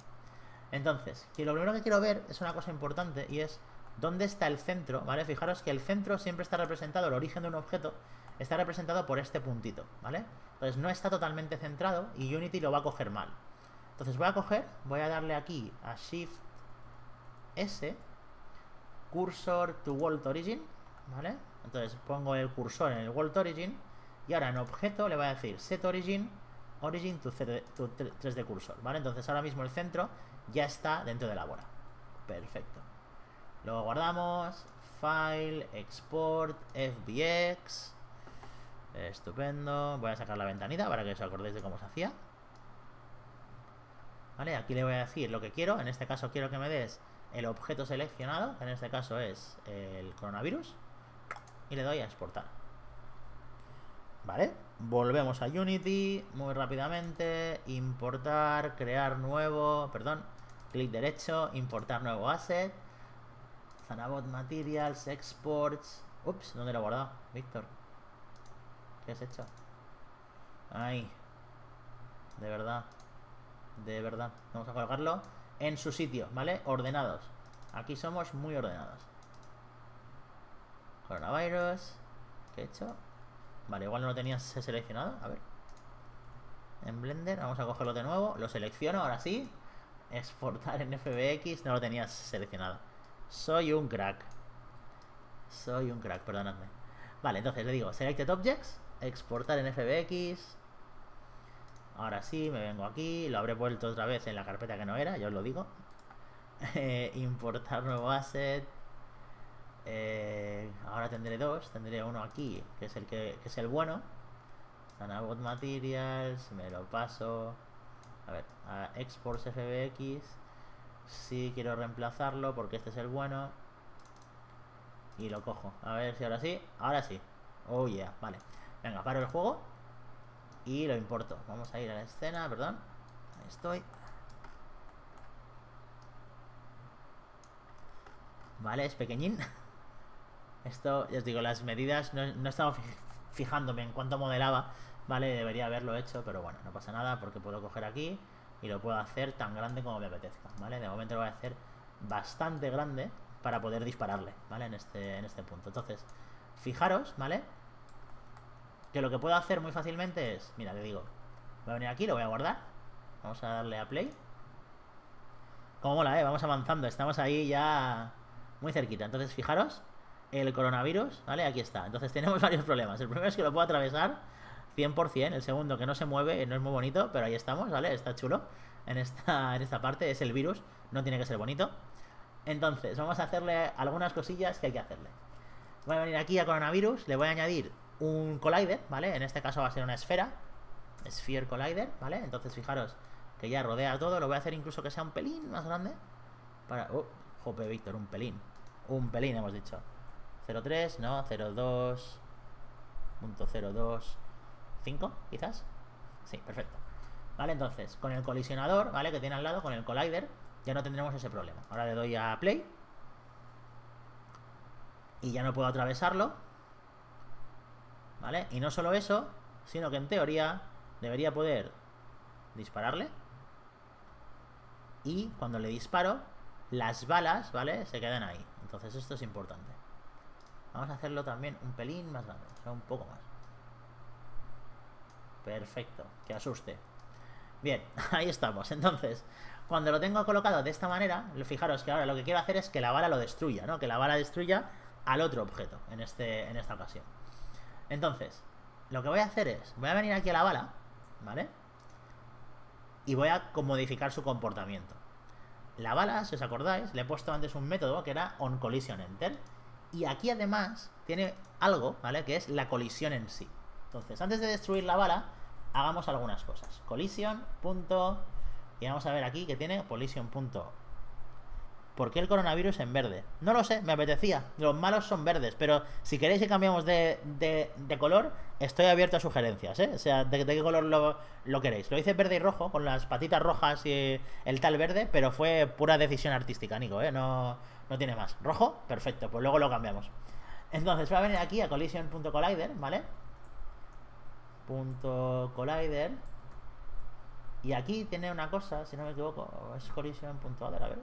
Entonces, lo primero que quiero ver es una cosa importante y es ¿Dónde está el centro? ¿Vale? Fijaros que el centro siempre está representado, el origen de un objeto está representado por este puntito, ¿vale? Entonces no está totalmente centrado y Unity lo va a coger mal. Entonces voy a coger, voy a darle aquí a Shift S, Cursor to World Origin, ¿vale? Entonces pongo el cursor en el World Origin y ahora en objeto le voy a decir Set Origin, Origin to, 3D Cursor, ¿vale? Entonces ahora mismo el centro ya está dentro de la bola. Perfecto. Luego guardamos. File, Export, FBX. Estupendo. Voy a sacar la ventanita para que os acordéis de cómo se hacía. Vale, aquí le voy a decir lo que quiero. En este caso quiero que me des el objeto seleccionado, que en este caso es el coronavirus. Y le doy a exportar. Vale, volvemos a Unity muy rápidamente. Importar, crear nuevo, perdón, clic derecho, importar nuevo asset. Zanabot Materials, Exports. Ups, ¿dónde lo he guardado? Víctor. ¿Qué has hecho? Ay. De verdad. De verdad. Vamos a colocarlo en su sitio, ¿vale? Ordenados. Aquí somos muy ordenados. Coronavirus. ¿Qué he hecho? Vale, igual no lo tenías seleccionado. A ver. En Blender, vamos a cogerlo de nuevo. Lo selecciono, ahora sí. Exportar en FBX. No lo tenías seleccionado. Soy un crack. Soy un crack, perdonadme. Vale, entonces le digo Selected Objects, exportar en FBX. ahora sí, me vengo aquí, lo habré vuelto otra vez en la carpeta que no era, ya os lo digo. [laughs] Eh, importar nuevo asset. Eh, ahora tendré dos, tendré uno aquí, que es el que, es el bueno. Sanabot Materials, me lo paso. A ver, a Exports FBX. Sí quiero reemplazarlo porque este es el bueno. Y lo cojo. A ver si ahora sí. Ahora sí. Oh yeah, vale. Venga, paro el juego. Y lo importo. Vamos a ir a la escena, perdón. Ahí estoy. Vale, es pequeñín. [laughs] Esto, ya os digo, las medidas, no, no he estado fijándome en cuánto modelaba, ¿vale? Debería haberlo hecho, pero bueno, no pasa nada porque puedo coger aquí y lo puedo hacer tan grande como me apetezca, ¿vale? De momento lo voy a hacer bastante grande para poder dispararle, ¿vale? En este, en este punto. Entonces, fijaros, ¿vale? Que lo que puedo hacer muy fácilmente es, mira, le digo, voy a venir aquí, lo voy a guardar. Vamos a darle a play. Como mola, ¿eh? Vamos avanzando, estamos ahí ya muy cerquita. Entonces, fijaros, el coronavirus, ¿vale? Aquí está. Entonces [laughs] tenemos varios problemas. El primero es que lo puedo atravesar 100%. El segundo, que no se mueve, no es muy bonito, pero ahí estamos, ¿vale? Está chulo. En esta, [laughs] en esta parte es el virus, no tiene que ser bonito. Entonces, vamos a hacerle algunas cosillas que hay que hacerle. Voy a venir aquí a coronavirus, le voy a añadir un collider, ¿vale? En este caso va a ser una esfera. Sphere Collider, ¿vale? Entonces, fijaros que ya rodea todo. Lo voy a hacer incluso que sea un pelín más grande. Para... Oh, jope, Víctor, un pelín. Un pelín, hemos dicho. 0.3, no, 0.2.025, quizás. Sí, perfecto. Vale, entonces, con el colisionador, ¿vale? Que tiene al lado, con el collider, ya no tendremos ese problema. Ahora le doy a play. Y ya no puedo atravesarlo. ¿Vale? Y no solo eso, sino que en teoría debería poder dispararle. Y cuando le disparo, las balas, ¿vale? Se quedan ahí. Entonces esto es importante. Vamos a hacerlo también un pelín más grande, o sea, un poco más. Perfecto, que asuste. Bien, [laughs] ahí estamos. Entonces, cuando lo tengo colocado de esta manera, fijaros que ahora lo que quiero hacer es que la bala lo destruya, ¿no? Que la bala destruya al otro objeto en, este, en esta ocasión. Entonces, lo que voy a hacer es, voy a venir aquí a la bala, ¿vale? Y voy a modificar su comportamiento. La bala, si os acordáis, le he puesto antes un método que era onCollisionEnter. Y aquí además tiene algo, ¿vale? Que es la colisión en sí. Entonces, antes de destruir la bala, hagamos algunas cosas. Collision. y vamos a ver aquí que tiene collision. ¿Por qué el coronavirus en verde? No lo sé, me apetecía. Los malos son verdes, pero si queréis que cambiemos de, de, color, estoy abierto a sugerencias, ¿eh? O sea, de, qué color lo, lo, queréis. Lo hice verde y rojo, con las patitas rojas y el tal verde, pero fue pura decisión artística, Nico, ¿eh? No, no tiene más. ¿Rojo? Perfecto, pues luego lo cambiamos. Entonces voy a venir aquí a collision.collider, ¿vale? Punto collider. Y aquí tiene una cosa, si no me equivoco, es collision.other, a ver,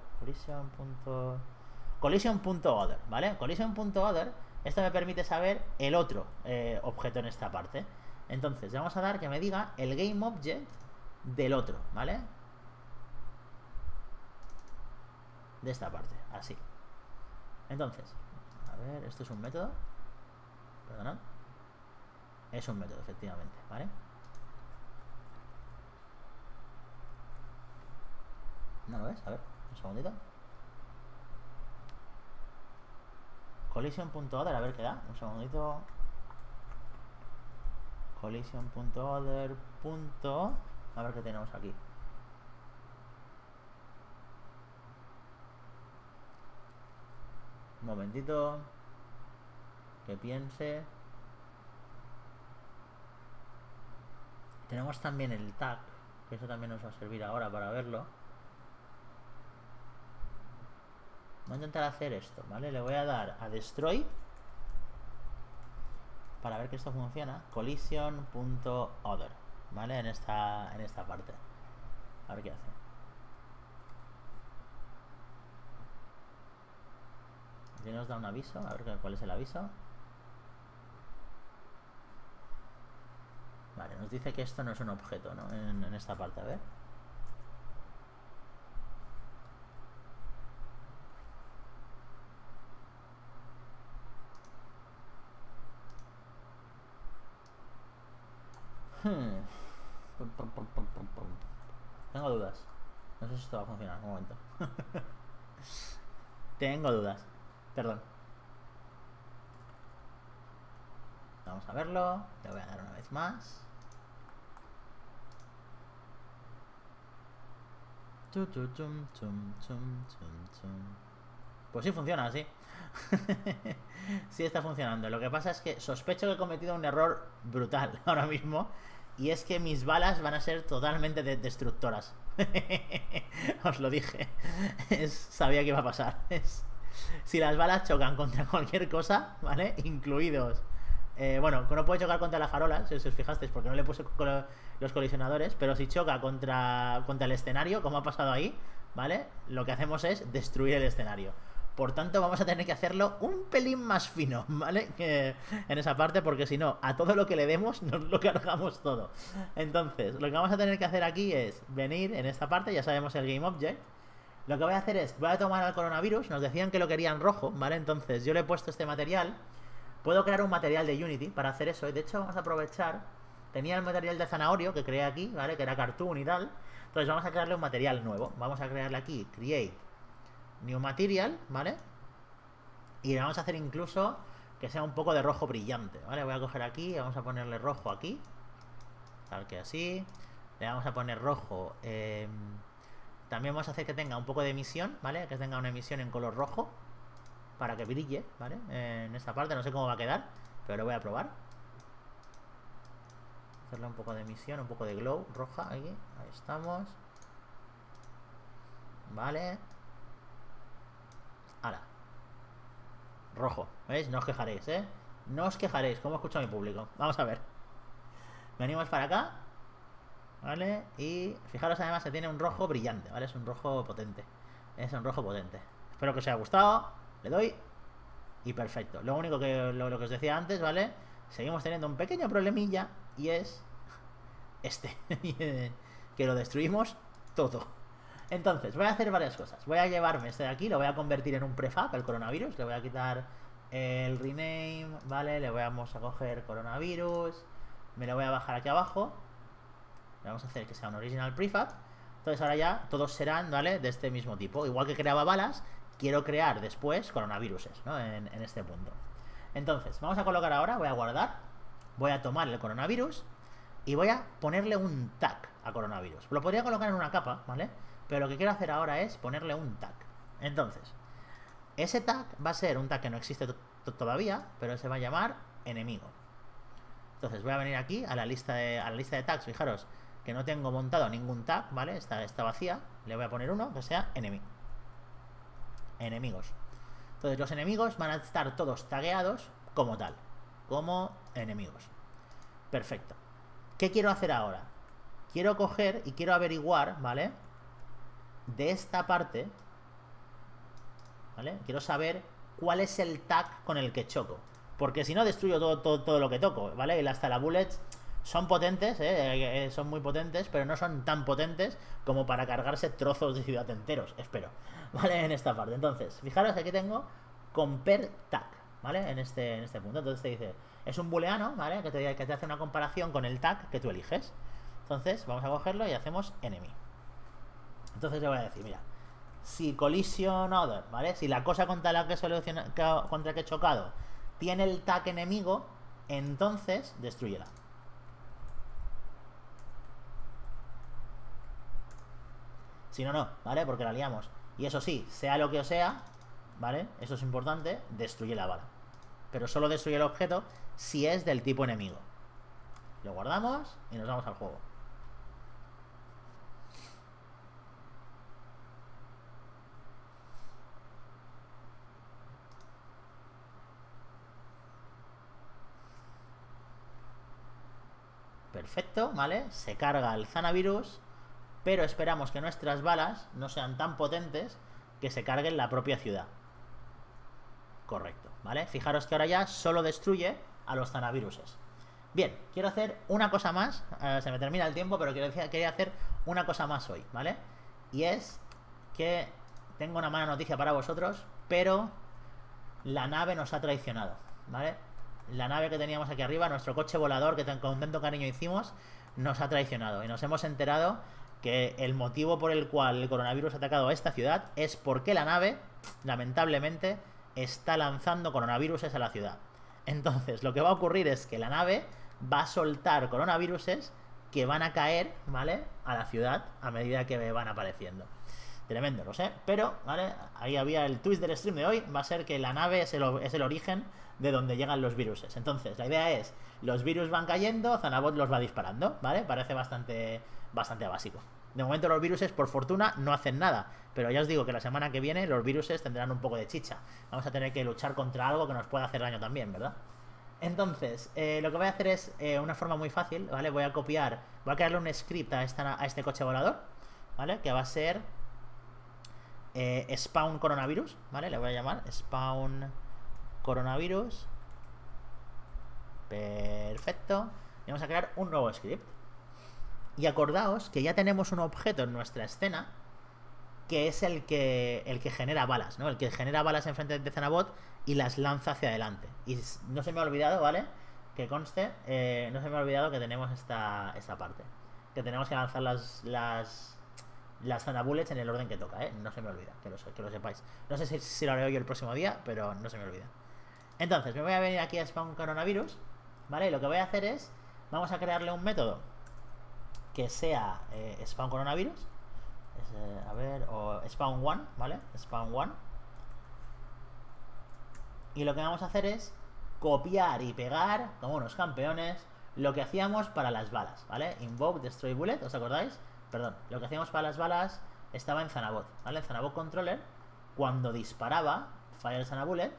¿vale? Collision.other, esto me permite saber el otro eh, objeto en esta parte. Entonces, vamos a dar que me diga el game object del otro, ¿vale? De esta parte, así. Entonces, a ver, esto es un método. Perdonad. Es un método, efectivamente, ¿vale? ¿No lo ves? A ver, un segundito. Collision.other, a ver qué da. Un segundito. Collision.other. A ver qué tenemos aquí. Un momentito. Que piense. Tenemos también el tag, que eso también nos va a servir ahora para verlo. Voy a intentar hacer esto, ¿vale? Le voy a dar a destroy para ver que esto funciona. Collision.other, ¿vale? En esta, en esta parte. A ver qué hace. Ya nos da un aviso, a ver cuál es el aviso. Vale, nos dice que esto no es un objeto, ¿no? En, esta parte, a ver. Hmm. tengo dudas. No sé si esto va a funcionar. Un momento. [laughs] tengo dudas. Perdón. Vamos a verlo. Le voy a dar una vez más. Pues sí funciona, sí. [laughs] sí está funcionando. Lo que pasa es que sospecho que he cometido un error brutal [laughs] ahora mismo. Y es que mis balas van a ser totalmente destructoras. [laughs] Os lo dije. sabía que iba a pasar. si las balas chocan contra cualquier cosa, ¿vale? Incluidos. Eh, bueno, no puede chocar contra la farola, si os fijasteis, porque no le puse los colisionadores. Pero si choca contra, contra el escenario, como ha pasado ahí, ¿vale? Lo que hacemos es destruir el escenario. Por tanto, vamos a tener que hacerlo un pelín más fino, [laughs] ¿vale? En esa parte, porque si no, a todo lo que le demos [laughs] nos lo cargamos todo. Entonces, lo que vamos a tener que hacer aquí es venir en esta parte, ya sabemos el Game Object. Lo que voy a hacer es, voy a tomar el coronavirus, nos decían que lo querían rojo, ¿vale? Entonces, yo le he puesto este material. Puedo crear un material de Unity para hacer eso. Y de hecho, vamos a aprovechar. Tenía el material de zanahorio que creé aquí, ¿vale? Que era cartoon y tal. Entonces, vamos a crearle un material nuevo. Vamos a crearle aquí, create New Material, ¿vale? Y le vamos a hacer incluso que sea un poco de rojo brillante, ¿vale? Voy a coger aquí, vamos a ponerle rojo aquí. Tal que así. Le vamos a poner rojo. Em, también vamos a hacer que tenga un poco de emisión, ¿vale? Que tenga una emisión en color rojo. Para que brille, ¿vale? en esta parte, no sé cómo va a quedar, pero lo voy a probar. Hacerle un poco de emisión, un poco de glow roja, aquí. Ahí estamos. Vale. Ahora. Rojo. ¿Veis? No os quejaréis, ¿eh? No os quejaréis, como escucha mi público. Vamos a ver. Venimos para acá. ¿Vale? Y fijaros además que tiene un rojo brillante, ¿vale? Es un rojo potente. Es un rojo potente. Espero que os haya gustado. Le doy. Y perfecto. Lo único que lo, que os decía antes, ¿vale? Seguimos teniendo un pequeño problemilla. Y es este. [laughs] que lo destruimos todo. Entonces, voy a hacer varias cosas. Voy a llevarme este de aquí, lo voy a convertir en un prefab, el coronavirus. Le voy a quitar el rename, ¿vale? Le vamos a coger coronavirus. Me lo voy a bajar aquí abajo. Le vamos a hacer que sea un original prefab. Entonces ahora ya todos serán, ¿vale? De este mismo tipo. Igual que creaba balas, quiero crear después coronaviruses, ¿no? En, este punto. Entonces, vamos a colocar ahora, voy a guardar. Voy a tomar el coronavirus y voy a ponerle un tag a coronavirus. Lo podría colocar en una capa, ¿vale? Pero lo que quiero hacer ahora es ponerle un tag. Entonces, ese tag va a ser un tag que no existe todavía, pero se va a llamar enemigo. Entonces voy a venir aquí a la lista de, a la lista de tags, fijaros que no tengo montado ningún tag, ¿vale? Está, está vacía. Le voy a poner uno que sea enemigo. Enemigos. Entonces los enemigos van a estar todos tagueados como tal. Como enemigos. Perfecto. ¿Qué quiero hacer ahora? Quiero coger y quiero averiguar, ¿vale? de esta parte, ¿vale? Quiero saber cuál es el tag con el que choco. Porque si no, destruyo todo, todo, todo lo que toco, ¿vale? Y hasta las bullets son potentes, ¿eh? ¿eh? son muy potentes, pero no son tan potentes como para cargarse trozos de ciudad enteros, espero, [laughs] ¿vale? En esta parte. Entonces, fijaros, aquí tengo compare tag, ¿vale? En este, en este punto. Entonces te dice, es un booleano, ¿vale? Que te, hace una comparación con el tag que tú eliges. Entonces, vamos a cogerlo y hacemos enemy. Entonces yo voy a decir, mira, si collision other, ¿vale? Si la cosa contra la que, contra que he chocado tiene el tag enemigo, entonces destruyela. Si no, no, ¿vale? Porque la liamos. Y eso sí, sea lo que sea, ¿vale? Eso es importante, destruye la bala. Pero solo destruye el objeto si es del tipo enemigo. Lo guardamos y nos vamos al juego. Perfecto, ¿vale? Se carga el Zanavirus, pero esperamos que nuestras balas no sean tan potentes que se carguen la propia ciudad. Correcto, ¿vale? Fijaros que ahora ya solo destruye a los Zanaviruses. Bien, quiero hacer una cosa más. Eh, se me termina el tiempo, pero quería hacer una cosa más hoy, ¿vale? Y es que tengo una mala noticia para vosotros, pero la nave nos ha traicionado, ¿vale? la nave que teníamos aquí arriba, nuestro coche volador que con tanto cariño hicimos, nos ha traicionado. Y nos hemos enterado que el motivo por el cual el coronavirus ha atacado a esta ciudad es porque la nave, lamentablemente, está lanzando coronaviruses a la ciudad. Entonces, lo que va a ocurrir es que la nave va a soltar coronaviruses que van a caer, ¿vale? A la ciudad a medida que van apareciendo. Tremendo, lo sé. Pero, ¿vale? Ahí había el twist del stream de hoy. Va a ser que la nave es el, es el origen de donde llegan los viruses. Entonces, la idea es, los virus van cayendo, Zanabot los va disparando, ¿vale? Parece bastante, bastante básico. De momento los viruses, por fortuna, no hacen nada. Pero ya os digo que la semana que viene los viruses tendrán un poco de chicha. Vamos a tener que luchar contra algo que nos pueda hacer daño también, ¿verdad? Entonces, eh, lo que voy a hacer es eh, una forma muy fácil, ¿vale? Voy a copiar, voy a crearle un script a, este coche volador, ¿vale? Que va a ser eh, spawn coronavirus, ¿vale? Le voy a llamar spawn coronavirus. Perfecto. Y vamos a crear un nuevo script. Y acordaos que ya tenemos un objeto en nuestra escena que es el que, el que genera balas, ¿no? El que genera balas enfrente de Zenabot y las lanza hacia adelante. Y no se me ha olvidado, ¿vale? Que conste, eh, no se me ha olvidado que tenemos esta, esta parte. Que tenemos que lanzar las, las, las Bullets en el orden que toca, ¿eh? No se me olvida, que lo, que lo sepáis. No sé si, lo haré hoy el próximo día, pero no se me olvida. Entonces, me voy a venir aquí a Spawn Coronavirus, ¿vale? Y lo que voy a hacer es, vamos a crearle un método que sea eh, Spawn Coronavirus. Eh, a ver, o Spawn One, ¿vale? Spawn One. Y lo que vamos a hacer es copiar y pegar, como unos campeones, lo que hacíamos para las balas, ¿vale? Invoke, Destroy Bullet, ¿os acordáis? Perdón, lo que hacíamos para las balas estaba en Zanabot, ¿vale? Zanabot Controller, cuando disparaba Fire Zanabullet,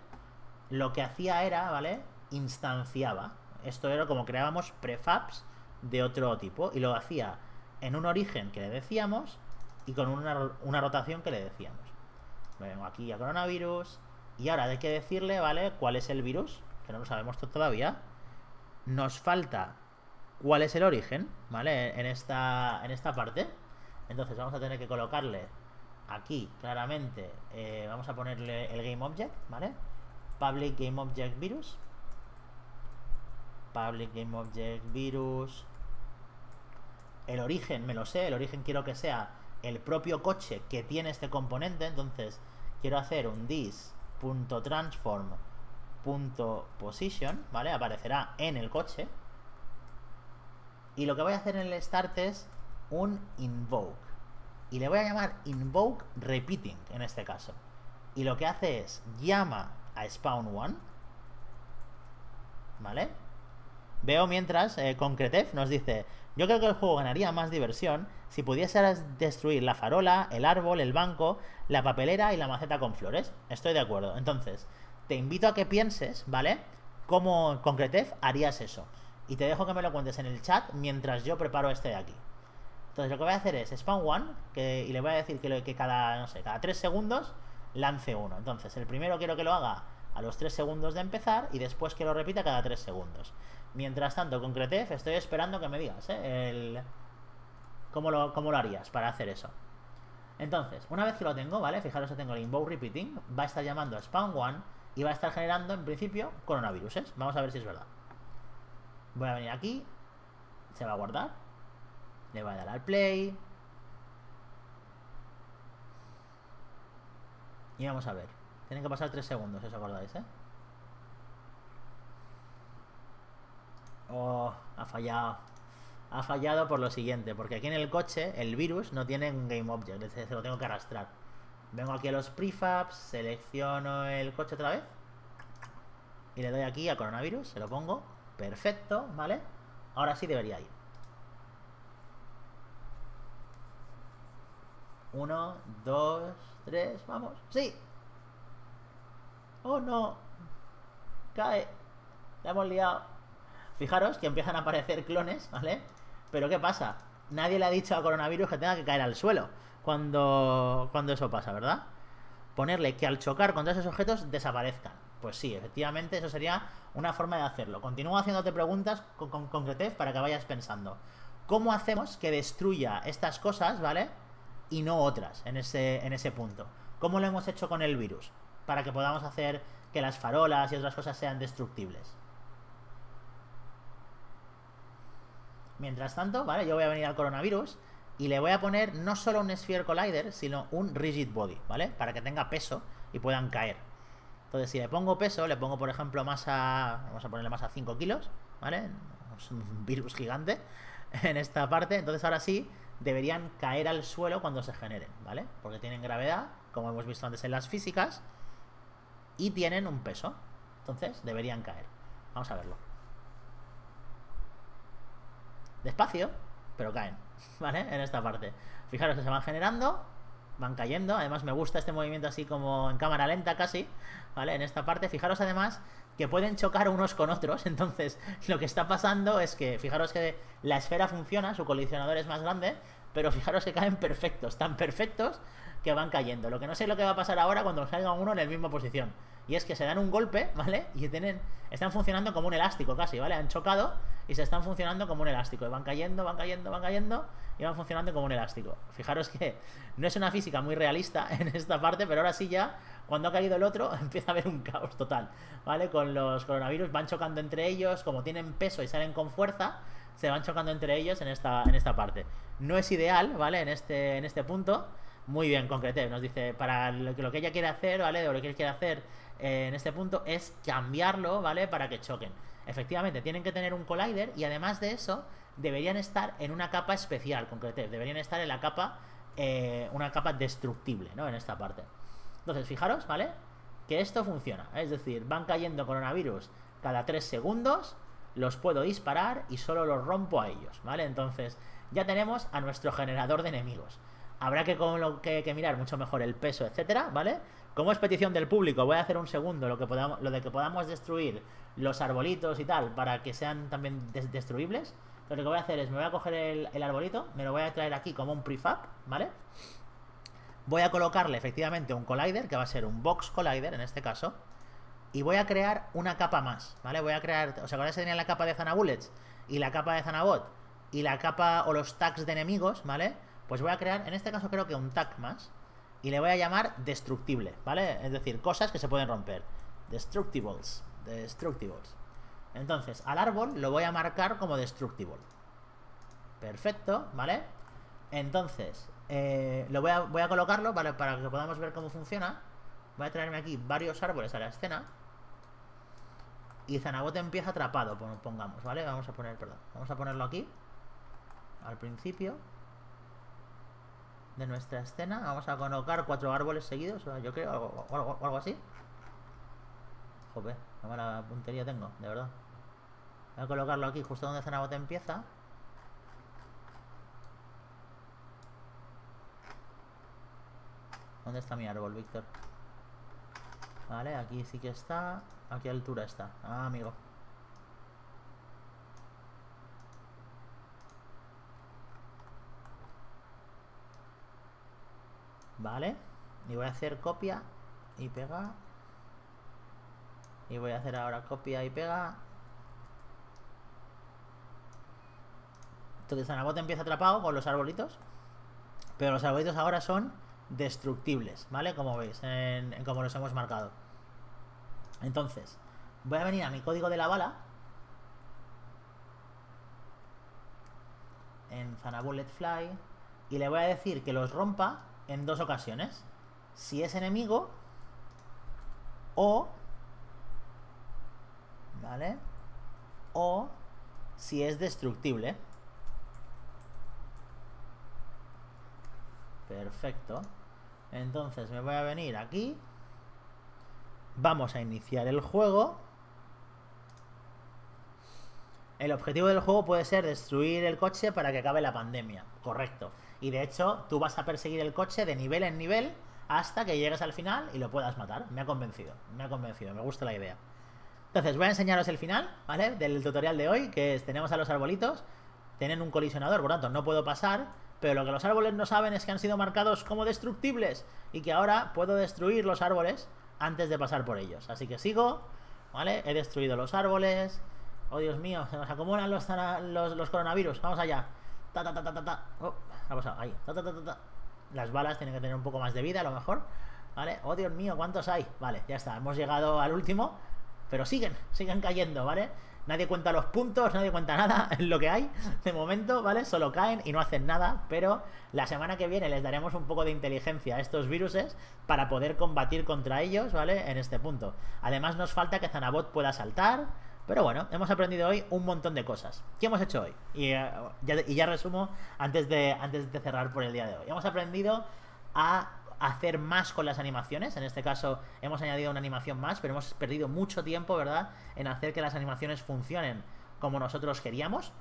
lo que hacía era, ¿vale? Instanciaba. Esto era como creábamos prefabs de otro tipo y lo hacía en un origen que le decíamos y con una, una rotación que le decíamos. Vengo aquí a coronavirus y ahora hay que decirle, ¿vale? ¿Cuál es el virus? Que no lo sabemos todavía. Nos falta cuál es el origen, ¿vale? En esta, en esta parte. Entonces vamos a tener que colocarle aquí claramente, eh, vamos a ponerle el game object, ¿vale? Public game object virus. Public game object virus. El origen, me lo sé, el origen quiero que sea el propio coche que tiene este componente, entonces quiero hacer un dis.transform.position, ¿vale? Aparecerá en el coche y lo que voy a hacer en el start es un invoke. Y le voy a llamar invoke repeating en este caso. Y lo que hace es llama a spawn one. ¿Vale? Veo mientras eh, Concretef nos dice, yo creo que el juego ganaría más diversión si pudieses destruir la farola, el árbol, el banco, la papelera y la maceta con flores. Estoy de acuerdo. Entonces, te invito a que pienses, ¿vale? ¿Cómo Concretef harías eso? Y te dejo que me lo cuentes en el chat mientras yo preparo este de aquí. Entonces lo que voy a hacer es spawn one y le voy a decir que, que cada, no sé, cada 3 segundos lance uno. Entonces el primero quiero que lo haga a los 3 segundos de empezar y después que lo repita cada 3 segundos. Mientras tanto, con Cretef estoy esperando que me digas ¿eh? el, cómo, lo, cómo lo harías para hacer eso. Entonces, una vez que lo tengo, ¿vale? Fijaros que tengo el invoke repeating, va a estar llamando a spawn one y va a estar generando en principio coronavirus. Vamos a ver si es verdad. Voy a venir aquí. Se va a guardar. Le voy a dar al play. Y vamos a ver. Tienen que pasar 3 segundos, si os acordáis, ¿eh? Oh, ha fallado. Ha fallado por lo siguiente, porque aquí en el coche el virus no tiene un game object, se lo tengo que arrastrar. Vengo aquí a los prefabs, selecciono el coche otra vez y le doy aquí a coronavirus, se lo pongo Perfecto, ¿vale? Ahora sí debería ir. Uno, dos, tres, vamos. ¡Sí! ¡Oh, no! Cae. La hemos liado. Fijaros que empiezan a aparecer clones, ¿vale? Pero ¿qué pasa? Nadie le ha dicho al coronavirus que tenga que caer al suelo cuando, cuando eso pasa, ¿verdad? Ponerle que al chocar contra esos objetos desaparezcan. Pues sí, efectivamente, eso sería una forma de hacerlo. Continúo haciéndote preguntas con, con concretez para que vayas pensando. ¿Cómo hacemos que destruya estas cosas, ¿vale? Y no otras en ese, en ese punto. ¿Cómo lo hemos hecho con el virus? Para que podamos hacer que las farolas y otras cosas sean destructibles. Mientras tanto, ¿vale? Yo voy a venir al coronavirus y le voy a poner no solo un Sphere Collider, sino un Rigid Body, ¿vale? Para que tenga peso y puedan caer. Entonces, si le pongo peso, le pongo, por ejemplo, masa, vamos a ponerle masa 5 kilos, ¿vale? Es un [laughs] virus gigante en esta parte. Entonces, ahora sí, deberían caer al suelo cuando se generen, ¿vale? Porque tienen gravedad, como hemos visto antes en las físicas, y tienen un peso. Entonces, deberían caer. Vamos a verlo. Despacio, pero caen, [laughs] ¿vale? En esta parte. Fijaros que se van generando, van cayendo. Además, me gusta este movimiento así como en cámara lenta casi, ¿vale? En esta parte. Fijaros además que pueden chocar unos con otros. [laughs] Entonces, lo que está pasando es que, fijaros que la esfera funciona, su colisionador es más grande, pero fijaros que caen perfectos, tan perfectos que van cayendo. Lo que no sé lo que va a pasar ahora cuando salga uno en la misma posición. Y es que se dan un golpe, ¿vale? Y tienen, están funcionando como un elástico casi, ¿vale? Han chocado y se están funcionando como un elástico. Y van cayendo, van cayendo, van cayendo y van funcionando como un elástico. Fijaros que no es una física muy realista [laughs] en esta parte, pero ahora sí ya, cuando ha caído el otro, [laughs] empieza a haber un caos total, ¿vale? Con los coronavirus van chocando entre ellos, como tienen peso y salen con fuerza, se van chocando entre ellos en esta, en esta parte. No es ideal, ¿vale? En este, en este punto. Muy bien, concreté. Nos dice, para lo que, lo que ella quiere hacer, ¿vale? O lo que él quiere hacer eh, en este punto es cambiarlo, ¿vale? Para que choquen. Efectivamente, tienen que tener un collider y además de eso, deberían estar en una capa especial, concreté. Deberían estar en la capa, eh, una capa destructible, ¿no? En esta parte. Entonces, fijaros, ¿vale? Que esto funciona. Es decir, van cayendo coronavirus cada 3 segundos, los puedo disparar y solo los rompo a ellos, ¿vale? Entonces, ya tenemos a nuestro generador de enemigos. Habrá que, con lo que, mirar mucho mejor el peso, etcétera, ¿vale? Como es petición del público, voy a hacer un segundo lo, que podamos, lo de que podamos destruir los arbolitos y tal para que sean también destruibles. Entonces lo que voy a hacer es, me voy a coger el, el, arbolito, me lo voy a traer aquí como un prefab, ¿vale? Voy a colocarle efectivamente un collider, que va a ser un box collider en este caso. Y voy a crear una capa más, ¿vale? Voy a crear, o sea, ahora se tenía la capa de Zanabullets y la capa de Zanabot y la capa o los tags de enemigos, ¿vale? Pues voy a crear, en este caso creo que un tag más. Y le voy a llamar destructible, ¿vale? Es decir, cosas que se pueden romper. Destructibles. Destructibles. Entonces, al árbol lo voy a marcar como destructible. Perfecto, ¿vale? Entonces, eh, lo voy a, voy a colocarlo ¿vale? para que podamos ver cómo funciona. Voy a traerme aquí varios árboles a la escena. Y Zanabot empieza atrapado, pongamos, ¿vale? Vamos a poner, perdón, vamos a ponerlo aquí. Al principio de nuestra escena. Vamos a colocar cuatro árboles seguidos, yo creo, algo, algo, así. Joder, qué mala puntería tengo, de verdad. Voy a colocarlo aquí, justo donde Zanabote empieza. ¿Dónde está mi árbol, Víctor? Vale, aquí sí que está. ¿A qué altura está? Ah, amigo. Vale. Y voy a hacer copia y pega. Y voy a hacer ahora copia y pega. Entonces Zanabot empieza atrapado con los arbolitos. Pero los arbolitos ahora son destructibles, ¿vale? Como veis, en, en como los hemos marcado. Entonces, voy a venir a mi código de la bala. En Zanabullet Fly. Y le voy a decir que los rompa en dos ocasiones. Si es enemigo o... ¿Vale? O si es destructible. Perfecto. Entonces me voy a venir aquí. Vamos a iniciar el juego. El objetivo del juego puede ser destruir el coche para que acabe la pandemia. Correcto. Y de hecho, tú vas a perseguir el coche de nivel en nivel hasta que llegues al final y lo puedas matar. Me ha convencido, me ha convencido, me gusta la idea. Entonces, voy a enseñaros el final, ¿vale? Del tutorial de hoy, que es, tenemos a los arbolitos, tienen un colisionador, por lo tanto no puedo pasar, pero lo que los árboles no saben es que han sido marcados como destructibles y que ahora puedo destruir los árboles antes de pasar por ellos. Así que sigo, ¿vale? He destruido los árboles. Oh, Dios mío, se nos acumulan los, coronavirus. Vamos allá. Ta, ta, ta, ta, ta. Oh, ha pasado? Ahí. Ta, ta, ta, ta, Las balas tienen que tener un poco más de vida, a lo mejor. ¿Vale? Oh, Dios mío, ¿cuántos hay? Vale, ya está. Hemos llegado al último. Pero siguen, siguen cayendo, ¿vale? Nadie cuenta los puntos, nadie cuenta nada, [laughs] es lo que hay de momento, ¿vale? Solo caen y no hacen nada, pero la semana que viene les daremos un poco de inteligencia a estos viruses para poder combatir contra ellos, ¿vale? En este punto. Además nos falta que Zanabot pueda saltar, pero bueno, hemos aprendido hoy un montón de cosas. ¿Qué hemos hecho hoy? Y, eh, ya, y ya resumo antes de, antes de cerrar por el día de hoy. Hemos aprendido a hacer más con las animaciones. En este caso hemos añadido una animación más, pero hemos perdido mucho tiempo, ¿verdad?, en hacer que las animaciones funcionen como nosotros queríamos.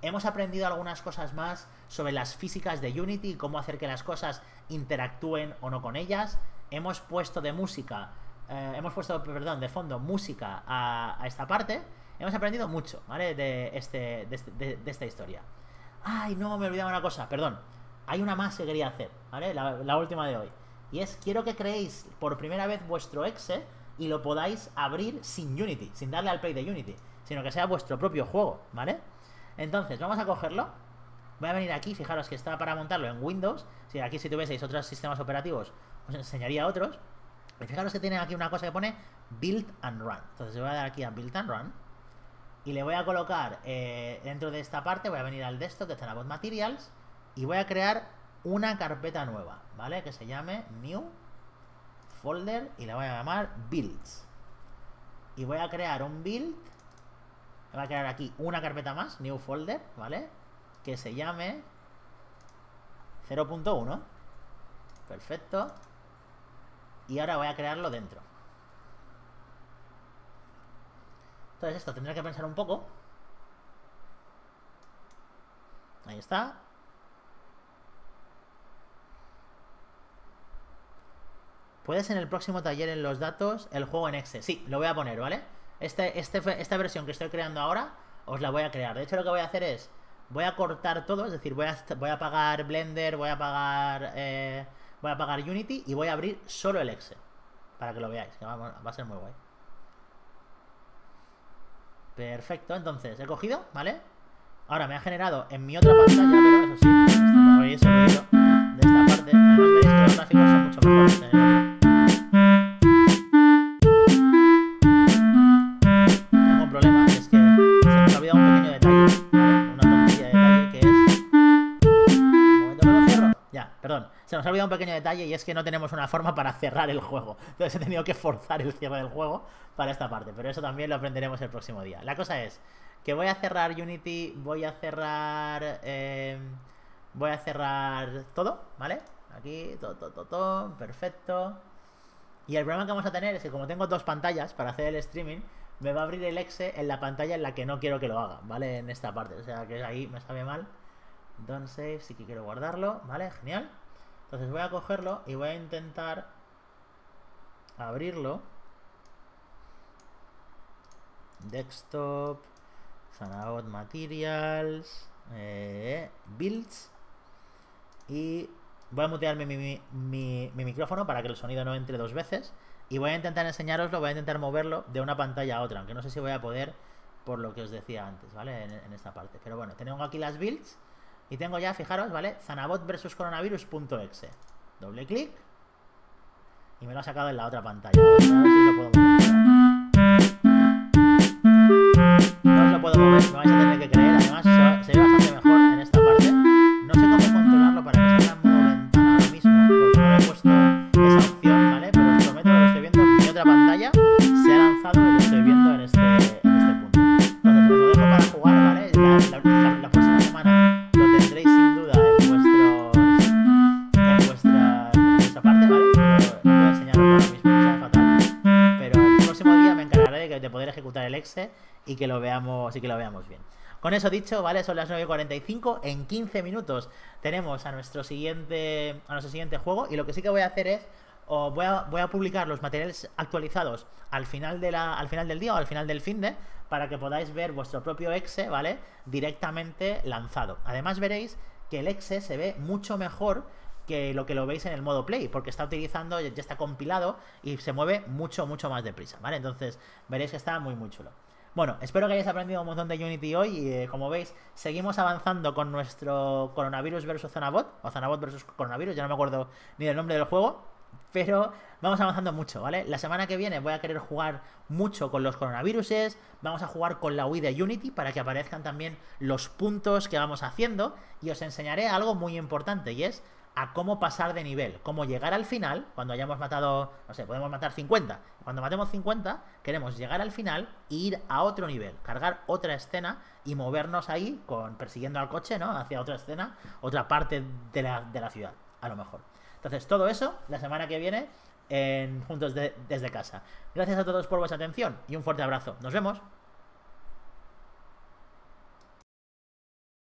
Hemos aprendido algunas cosas más sobre las físicas de Unity y cómo hacer que las cosas interactúen o no con ellas. Hemos puesto de música, eh, hemos puesto, perdón, de fondo música a, esta parte. Hemos aprendido mucho, ¿vale? De, este, de, este, de esta historia. Ay, no, me he olvidado una cosa, perdón. Hay una más que quería hacer, ¿vale? La, última de hoy. Y es, quiero que creéis por primera vez vuestro exe y lo podáis abrir sin Unity, sin darle al play de Unity, sino que sea vuestro propio juego, ¿vale? Entonces, vamos a cogerlo. Voy a venir aquí, fijaros que está para montarlo en Windows. Si aquí si tuvieseis otros sistemas operativos, os enseñaría otros. Y fijaros que tiene aquí una cosa que pone Build and Run. Entonces voy a dar aquí a Build and Run. Y le voy a colocar eh, dentro de esta parte, voy a venir al desktop de Zenabot Materials y voy a crear una carpeta nueva, ¿vale? Que se llame New Folder y la voy a llamar Builds. Y voy a crear un build, voy a crear aquí una carpeta más, New Folder, ¿vale? Que se llame 0.1. Perfecto. Y ahora voy a crearlo dentro. Entonces esto tendré que pensar un poco. Ahí está. Puedes en el próximo taller en los datos el juego en Excel. Sí, lo voy a poner, ¿vale? Este, este, esta versión que estoy creando ahora os la voy a crear. De hecho, lo que voy a hacer es, voy a cortar todo, es decir, voy a, voy a pagar Blender, voy a pagar, eh, voy a pagar Unity y voy a abrir solo el Excel. Para que lo veáis, que va, a ser muy guay. Perfecto, entonces, he cogido, ¿vale? Ahora me ha generado en mi otra pantalla, pero eso sí, esto, de esta parte. Además veréis que los gráficos son mucho mejores se nos ha olvidado un pequeño detalle y es que no tenemos una forma para cerrar el juego. Entonces he tenido que forzar el cierre del juego para esta parte. Pero eso también lo aprenderemos el próximo día. La cosa es que voy a cerrar Unity, voy a cerrar... Eh, voy a cerrar todo, ¿vale? Aquí, todo, todo, todo, todo, perfecto. Y el problema que vamos a tener es que como tengo dos pantallas para hacer el streaming, me va a abrir el exe en la pantalla en la que no quiero que lo haga, ¿vale? En esta parte, o sea que ahí me sabe mal. Don't save, sí que quiero guardarlo, ¿vale? Genial. Entonces voy a cogerlo y voy a intentar abrirlo. Desktop, Zanahout Materials, eh, Builds. Y voy a mutearme mi, mi, micrófono para que el sonido no entre dos veces. Y voy a intentar enseñaroslo, voy a intentar moverlo de una pantalla a otra, aunque no sé si voy a poder por lo que os decía antes, ¿vale? En, en esta parte. Pero bueno, tenemos aquí las builds y tengo ya, fijaros, ¿vale? Zanabot versus coronavirus.exe. Doble clic. Y me lo ha sacado en la otra pantalla. ver si lo puedo mover. No os lo puedo mover, me vais a tener que creer. Y que lo veamos y que lo veamos bien. Con eso dicho, ¿vale? Son las 9.45. En 15 minutos tenemos a nuestro siguiente. a nuestro siguiente juego. Y lo que sí que voy a hacer es. voy, a, voy a publicar los materiales actualizados al final, de la, al final del día o al final del fin de. Para que podáis ver vuestro propio exe, ¿vale? Directamente lanzado. Además veréis que el exe se ve mucho mejor que lo que lo veis en el modo play, porque está utilizando, ya está compilado y se mueve mucho, mucho más deprisa, ¿vale? Entonces veréis que está muy, muy chulo. Bueno, espero que hayáis aprendido un montón de Unity hoy y eh, como veis, seguimos avanzando con nuestro coronavirus versus Zanabot, o Zanabot versus coronavirus, ya no me acuerdo ni del nombre del juego. pero vamos avanzando mucho, ¿vale? La semana que viene voy a querer jugar mucho con los coronaviruses, vamos a jugar con la UI de Unity para que aparezcan también los puntos que vamos haciendo y os enseñaré algo muy importante y es a cómo pasar de nivel, cómo llegar al final, cuando hayamos matado, no sé, podemos matar 50. Cuando matemos 50, queremos llegar al final e ir a otro nivel, cargar otra escena y movernos ahí con persiguiendo al coche, ¿no? Hacia otra escena, otra parte de la, de la ciudad, a lo mejor. Entonces, todo eso la semana que viene en Juntos desde casa. Gracias a todos por vuestra atención y un fuerte abrazo. Nos vemos.